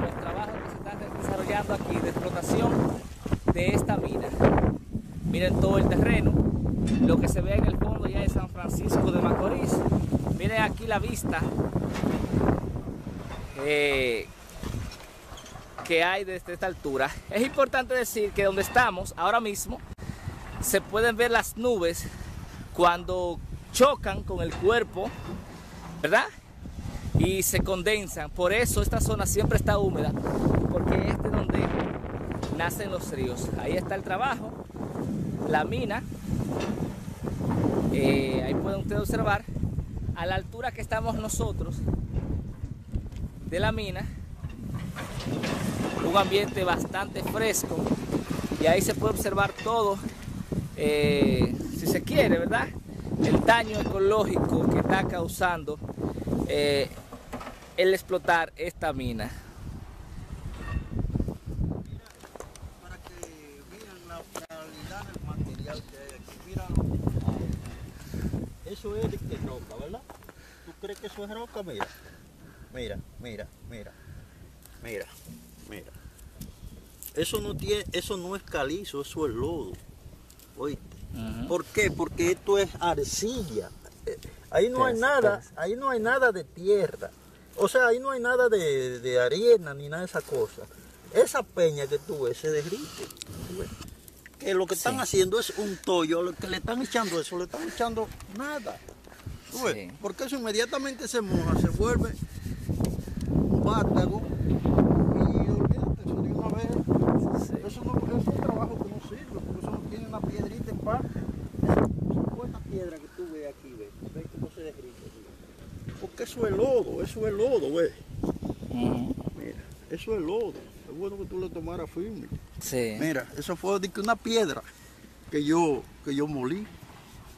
los trabajos que se están desarrollando aquí de explotación de esta mina. Miren todo el terreno. Lo que se ve en el fondo ya es San Francisco de Macorís. Miren aquí la vista eh, que hay desde esta altura. Es importante decir que donde estamos ahora mismo se pueden ver las nubes cuando chocan con el cuerpo, ¿verdad? Y se condensan. Por eso esta zona siempre está húmeda, porque es de donde nacen los ríos. Ahí está el trabajo, la mina. Eh, ahí pueden ustedes observar a la altura que estamos nosotros de la mina un ambiente bastante fresco y ahí se puede observar todo eh, si se quiere, ¿verdad? El daño ecológico que está causando eh, el explotar esta mina. Para que vean la del material que eso es de que roca, ¿verdad? ¿Tú crees que eso es roca? Mira, mira, mira, mira, mira, mira. Eso no tiene, eso no es calizo, eso es lodo. ¿Oíste? ¿Por qué? Porque esto es arcilla. Eh, Ahí no hay nada, ahí no hay nada de tierra. O sea, ahí no hay nada de, de arena ni nada de esa cosa. Esa peña que tú ves se derrite. Que lo que están haciendo es un tollo, lo que le están echando eso, le están echando nada. ¿Tú ves? Porque eso inmediatamente se moja, se vuelve un y olvídate eso de una vez. Eso, no, es un trabajo que no sirve, porque eso no tiene una piedrita en parte. Esta piedra que tú ves aquí, ves, ves cómo se derrite. Porque eso es lodo, eso es lodo, ves. Mira, eso es lodo. Es bueno que tú lo tomaras firme. Sí. Mira, eso fue una piedra que yo, que yo molí.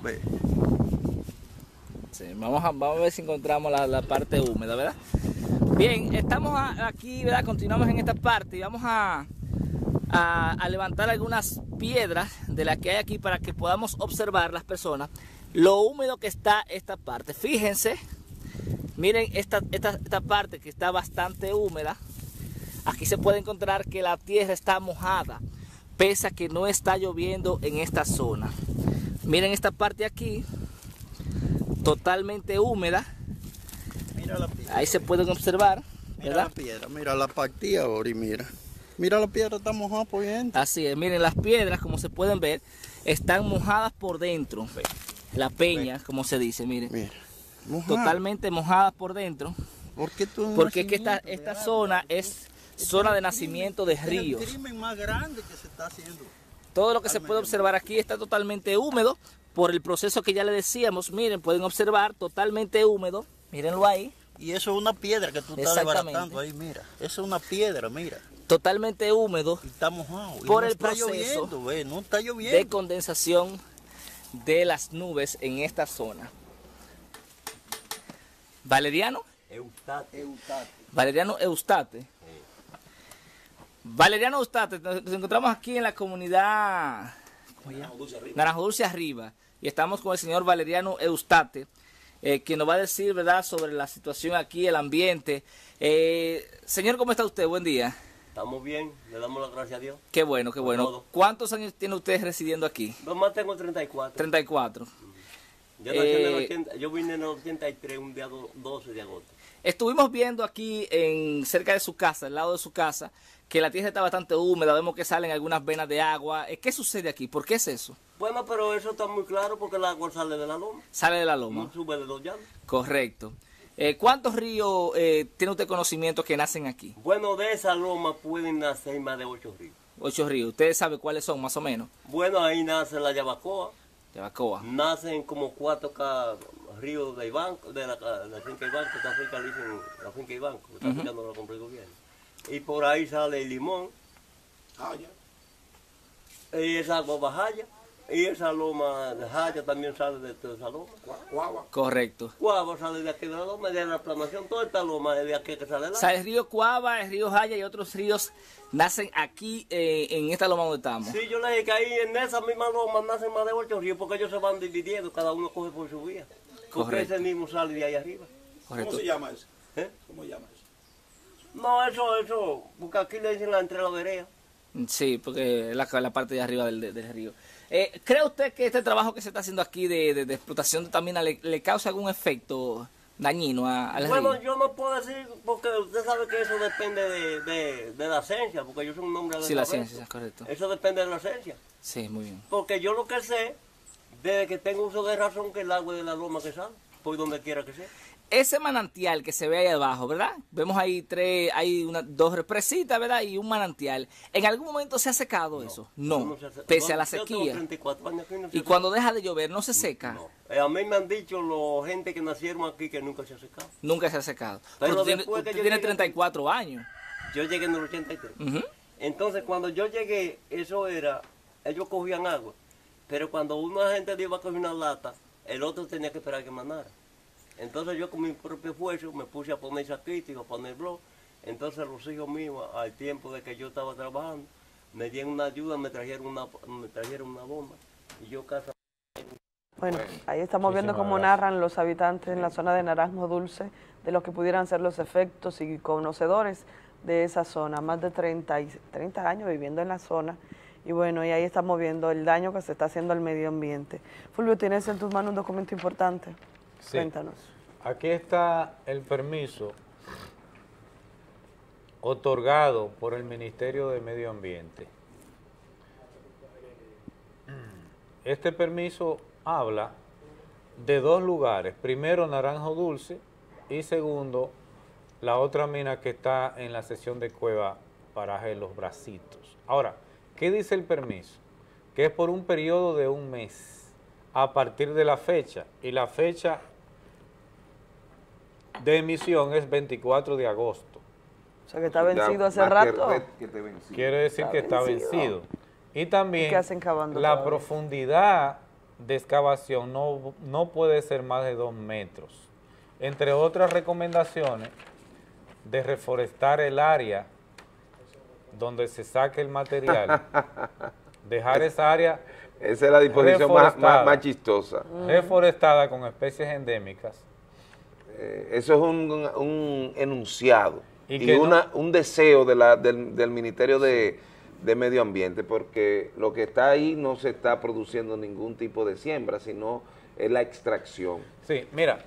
Ve. Sí, vamos, a, vamos a ver si encontramos la, la parte húmeda, ¿verdad? Bien, estamos aquí, ¿verdad? Continuamos en esta parte y vamos a, a- a levantar algunas piedras de las que hay aquí para que podamos observar las personas lo húmedo que está esta parte. Fíjense, miren esta, esta, esta parte que está bastante húmeda. Aquí se puede encontrar que la tierra está mojada, pese a que no está lloviendo en esta zona. Miren esta parte aquí, totalmente húmeda. Mira la piedra. Ahí se pueden observar, Mira ¿verdad? la piedra, mira la partida ahora y mira. Mira la piedra, está mojada por dentro. Así es, miren las piedras, como se pueden ver, están mojadas por dentro. La peña, como se dice, miren. Mojada. Totalmente mojadas por dentro. ¿Por qué tú Porque es que esta, esta zona es zona de nacimiento de Es el ríos. crimen más grande que se está haciendo. Todo lo que se puede observar aquí está totalmente húmedo por el proceso que ya le decíamos. Miren, pueden observar totalmente húmedo. Mírenlo ahí. Y eso es una piedra que tú estás desbaratando ahí, mira. Eso es una piedra, mira. Totalmente húmedo. Está mojado. y Por no el está proceso lloviendo, ve, no está lloviendo. de condensación de las nubes en esta zona. Valeriano, Eustate. Valeriano Eustate. Valeriano Eustate, nos nos encontramos aquí en la comunidad Naranjo Dulce Arriba y estamos con el señor Valeriano Eustate, eh, quien nos va a decir, ¿verdad?, sobre la situación aquí, el ambiente. Eh, señor, ¿cómo está usted? Buen día. Estamos bien, le damos las gracias a Dios. Qué bueno, qué bueno. todo. ¿Cuántos años tiene usted residiendo aquí? Nomás tengo 34. 34. Yo, nací en el Eh, 80 yo vine en el 83, un día do- 12 de agosto. Estuvimos viendo aquí en cerca de su casa, al lado de su casa, que la tierra está bastante húmeda, vemos que salen algunas venas de agua. Eh, ¿Qué sucede aquí? ¿Por qué es eso? Bueno, pero eso está muy claro porque el agua sale de la loma. Sale de la loma. Sube de los llanos. Correcto. Eh, ¿Cuántos ríos eh, tiene usted conocimiento que nacen aquí? Bueno, de esa loma pueden nacer más de 8 ríos. Ocho ríos. ¿Ustedes saben cuáles son, más o menos? Bueno, ahí nace la Yabacoa. Yabacoa. Nacen como cuatro ríos de banco, de la, ca- de la finca y banco, esta finca le dicen la finca y banco, que está Ujú. picando la compra el gobierno. y por ahí sale el limón. Y esa agua bajaya. Y esa loma de Jaya también sale de toda esa loma. Cuava. Correcto. Cuava sale de aquí de la loma, de la planación, toda esta loma es de aquí que sale la. O sea, el río Cuava, el río Jaya y otros ríos nacen aquí eh, en esta loma donde estamos. Sí, yo le dije que ahí en esa misma loma nacen más de ocho ríos porque ellos se van dividiendo, cada uno coge por su vía. Porque Correcto. ese mismo sale de ahí arriba. Correcto. ¿Cómo se llama eso? ¿Eh? ¿Cómo se llama eso? No, eso, eso, porque aquí le dicen la entre la vereda. Sí, porque es la, la parte de arriba del, del río. Eh, ¿Cree usted que este trabajo que se está haciendo aquí de, de, de explotación de tamina le, le, causa algún efecto dañino a, al bueno, río? yo no puedo decir, porque usted sabe que eso depende de, de, de la ciencia, porque yo soy un hombre de Sí, la ciencia, es correcto. Eso depende de la ciencia. Sí, muy bien. Porque yo lo que sé, desde que tengo uso de razón, que el agua de la loma que sale, por donde quiera que sea. Ese manantial que se ve ahí abajo, ¿verdad? Vemos ahí tres, hay una, dos represitas, ¿verdad? Y un manantial. ¿En algún momento se ha secado eso? No, no se hace- pese a la sequía. 34 años aquí, no se Y cuando deja de llover, ¿no se seca? Eh, a mí me han dicho los gente que nacieron aquí que nunca se ha secado. Nunca se ha secado. Pero Pero, que usted yo tiene llegué- 34 años. Yo llegué en el 83. Ujú. Entonces, cuando yo llegué, eso era, ellos cogían agua. Pero cuando una gente le iba a coger una lata, el otro tenía que esperar que manara. Entonces yo con mi propio esfuerzo me puse a poner saquito, a poner blog. Entonces los hijos míos, al tiempo de que yo estaba trabajando, me dieron una ayuda, me trajeron una, me trajeron una bomba. Y yo casa... Bueno, ahí estamos viendo cómo gracias. narran los habitantes en la zona de Naranjo Dulce de lo que pudieran ser los efectos y conocedores de esa zona. Más de 30, y- 30 años viviendo en la zona. Y bueno, y ahí estamos viendo el daño que se está haciendo al medio ambiente. Fulvio, tienes en tus manos un documento importante. Sí. Cuéntanos. Aquí está el permiso otorgado por el Ministerio de Medio Ambiente. Este permiso habla de dos lugares. Primero, Naranjo Dulce y segundo, la otra mina que está en la sección de Cueva Paraje Los Bracitos. Ahora, ¿qué dice el permiso? Que es por un periodo de un mes a partir de la fecha. Y la fecha de emisión es 24 de agosto. O sea, que está vencido hace que rato. que. Quiere decir Está que está vencido. vencido. Y también ¿Y qué hacen cavando la todavía? profundidad de excavación no, no puede ser más de dos metros. Entre otras recomendaciones, de reforestar el área donde se saque el material. Dejar esa área Esa es la disposición más, más, más chistosa. Reforestada con especies endémicas. Eh, eso es un, un enunciado Y y, que no- una, un deseo de la, del, del Ministerio de, de Medio Ambiente, porque lo que está ahí no se está produciendo ningún tipo de siembra, sino es la extracción. Sí, mira,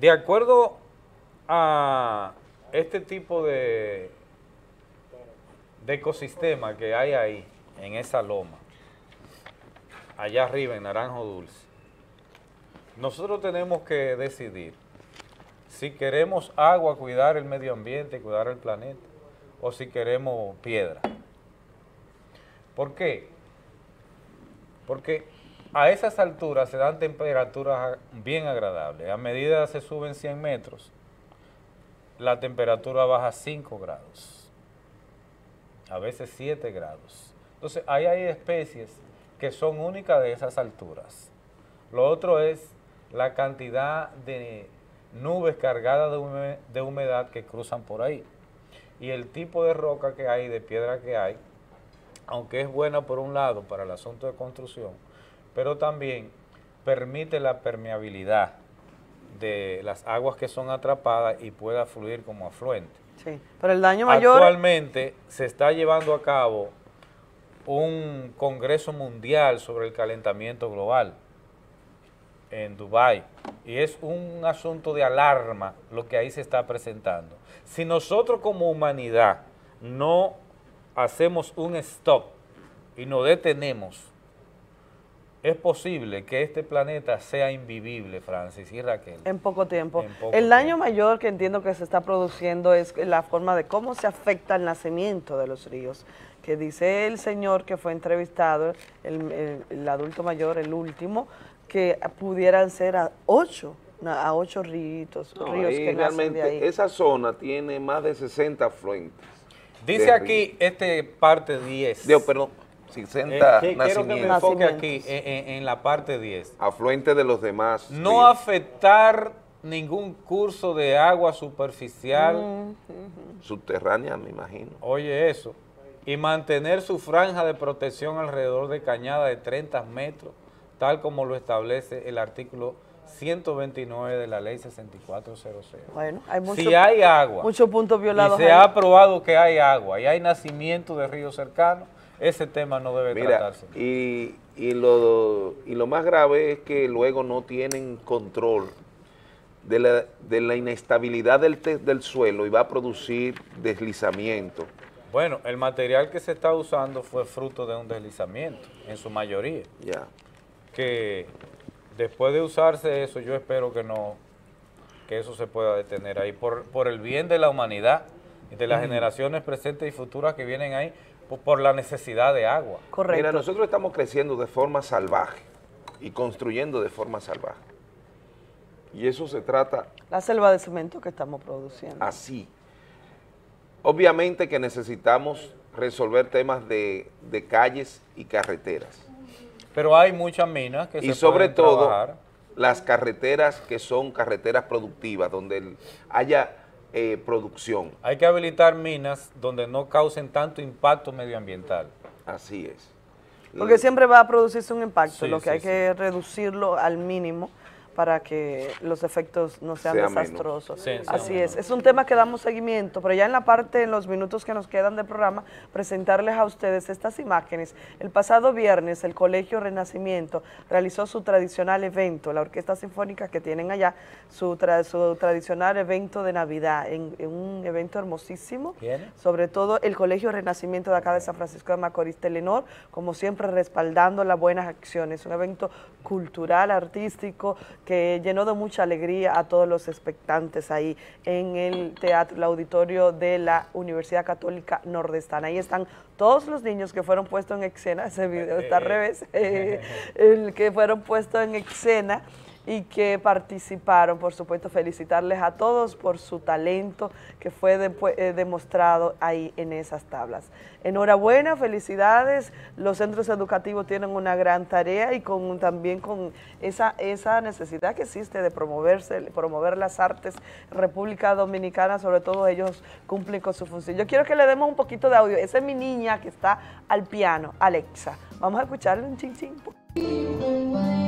de acuerdo a este tipo de, de ecosistema que hay ahí, en esa loma, allá arriba en Naranjo Dulce, nosotros tenemos que decidir si queremos agua, cuidar el medio ambiente, cuidar el planeta, o si queremos piedra. ¿Por qué? Porque a esas alturas se dan temperaturas bien agradables. A medida que se suben 100 metros, la temperatura baja 5 grados, a veces 7 grados. Entonces, ahí hay especies que son únicas de esas alturas. Lo otro es la cantidad de nubes cargadas de hume- de humedad que cruzan por ahí. Y el tipo de roca que hay, de piedra que hay, aunque es buena por un lado para el asunto de construcción, pero también permite la permeabilidad de las aguas que son atrapadas y pueda fluir como afluente. Sí, pero el daño mayor... Actualmente se está llevando a cabo un congreso mundial sobre el calentamiento global en Dubái y es un asunto de alarma lo que ahí se está presentando. Si nosotros como humanidad no hacemos un stop y nos detenemos, es posible que este planeta sea invivible, Francis y Raquel. En poco tiempo. En poco el daño mayor que entiendo que se está produciendo es la forma de cómo se afecta el nacimiento de los ríos. Que dice el señor que fue entrevistado, el, el- el adulto mayor, el último, que pudieran ser a ocho, a ocho ríos, No, ríos que nacen de ahí. esa zona tiene más de 60 afluentes. Dice aquí este parte 10. Dios, perdón, 60 eh, Quiero que me enfoque aquí en, la parte 10. Afluente de los demás. No afectar ningún curso de agua superficial. Subterránea, me imagino. Oye eso. Y mantener su franja de protección alrededor de cañada de 30 metros, tal como lo establece el artículo 129 de la ley 6400. Bueno, hay mucho, si hay agua, muchos puntos violados. Y se ha probado que hay agua y hay nacimiento de ríos cercanos, ese tema no debe tratarse. Y, y, lo, y lo más grave es que luego no tienen control de la, de la inestabilidad del, del suelo y va a producir deslizamiento. Bueno, el material que se está usando fue fruto de un deslizamiento, en su mayoría. Ya. Que después de usarse eso, yo espero que no, que eso se pueda detener ahí, por, por el bien de la humanidad y de las generaciones presentes y futuras que vienen ahí, por, la necesidad de agua. Correcto. Mira, nosotros estamos creciendo de forma salvaje y construyendo de forma salvaje. Y eso se trata... La selva de cemento que estamos produciendo. Así. Obviamente que necesitamos resolver temas de, calles y carreteras. Pero hay muchas minas que y sobre todo las carreteras que son carreteras productivas, donde haya eh, producción. Hay que habilitar minas donde no causen tanto impacto medioambiental. Así es. Porque siempre va a producirse un impacto, lo que hay que reducirlo al mínimo para que los efectos no sean desastrosos. Así es. Es un tema que damos seguimiento, pero ya en la parte, en los minutos que nos quedan del programa, presentarles a ustedes estas imágenes. El pasado viernes, el Colegio Renacimiento realizó su tradicional evento, la Orquesta Sinfónica que tienen allá, su, su tradicional evento de Navidad, en, un evento hermosísimo. Sobre todo el Colegio Renacimiento de acá de San Francisco de Macorís, Telenor, como siempre respaldando las buenas acciones. Un evento cultural, artístico, que llenó de mucha alegría a todos los expectantes ahí en el teatro, el auditorio de la Universidad Católica Nordestana. Ahí están todos los niños que fueron puestos en escena, ese video está al revés, el que fueron puestos en escena y que participaron, por supuesto, felicitarles a todos por su talento que fue eh, demostrado ahí en esas tablas. Enhorabuena, felicidades, los centros educativos tienen una gran tarea y con también con esa, esa necesidad que existe de promoverse, promover las artes República Dominicana, sobre todo ellos cumplen con su función. Yo quiero que le demos un poquito de audio, esa es mi niña que está al piano, Alexa. Vamos a escucharle un ching ching.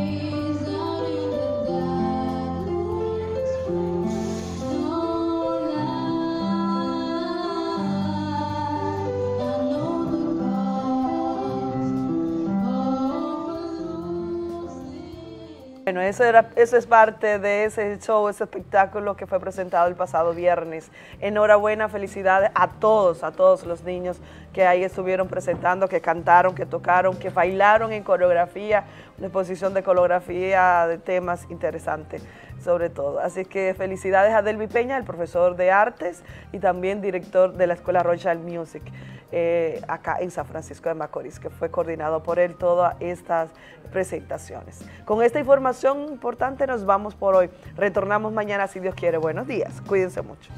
Bueno, eso, era, eso es parte de ese show, ese espectáculo que fue presentado el pasado viernes. Enhorabuena, felicidades a todos, a todos los niños que ahí estuvieron presentando, que cantaron, que tocaron, que bailaron en coreografía, una exposición de coreografía de temas interesantes sobre todo. Así que felicidades a Delvi Peña, el profesor de artes y también director de la Escuela Royal Music. Eh, acá en San Francisco de Macorís, que fue coordinado por él todas estas presentaciones. Con esta información importante nos vamos por hoy. Retornamos mañana si Dios quiere. Buenos días. Cuídense mucho.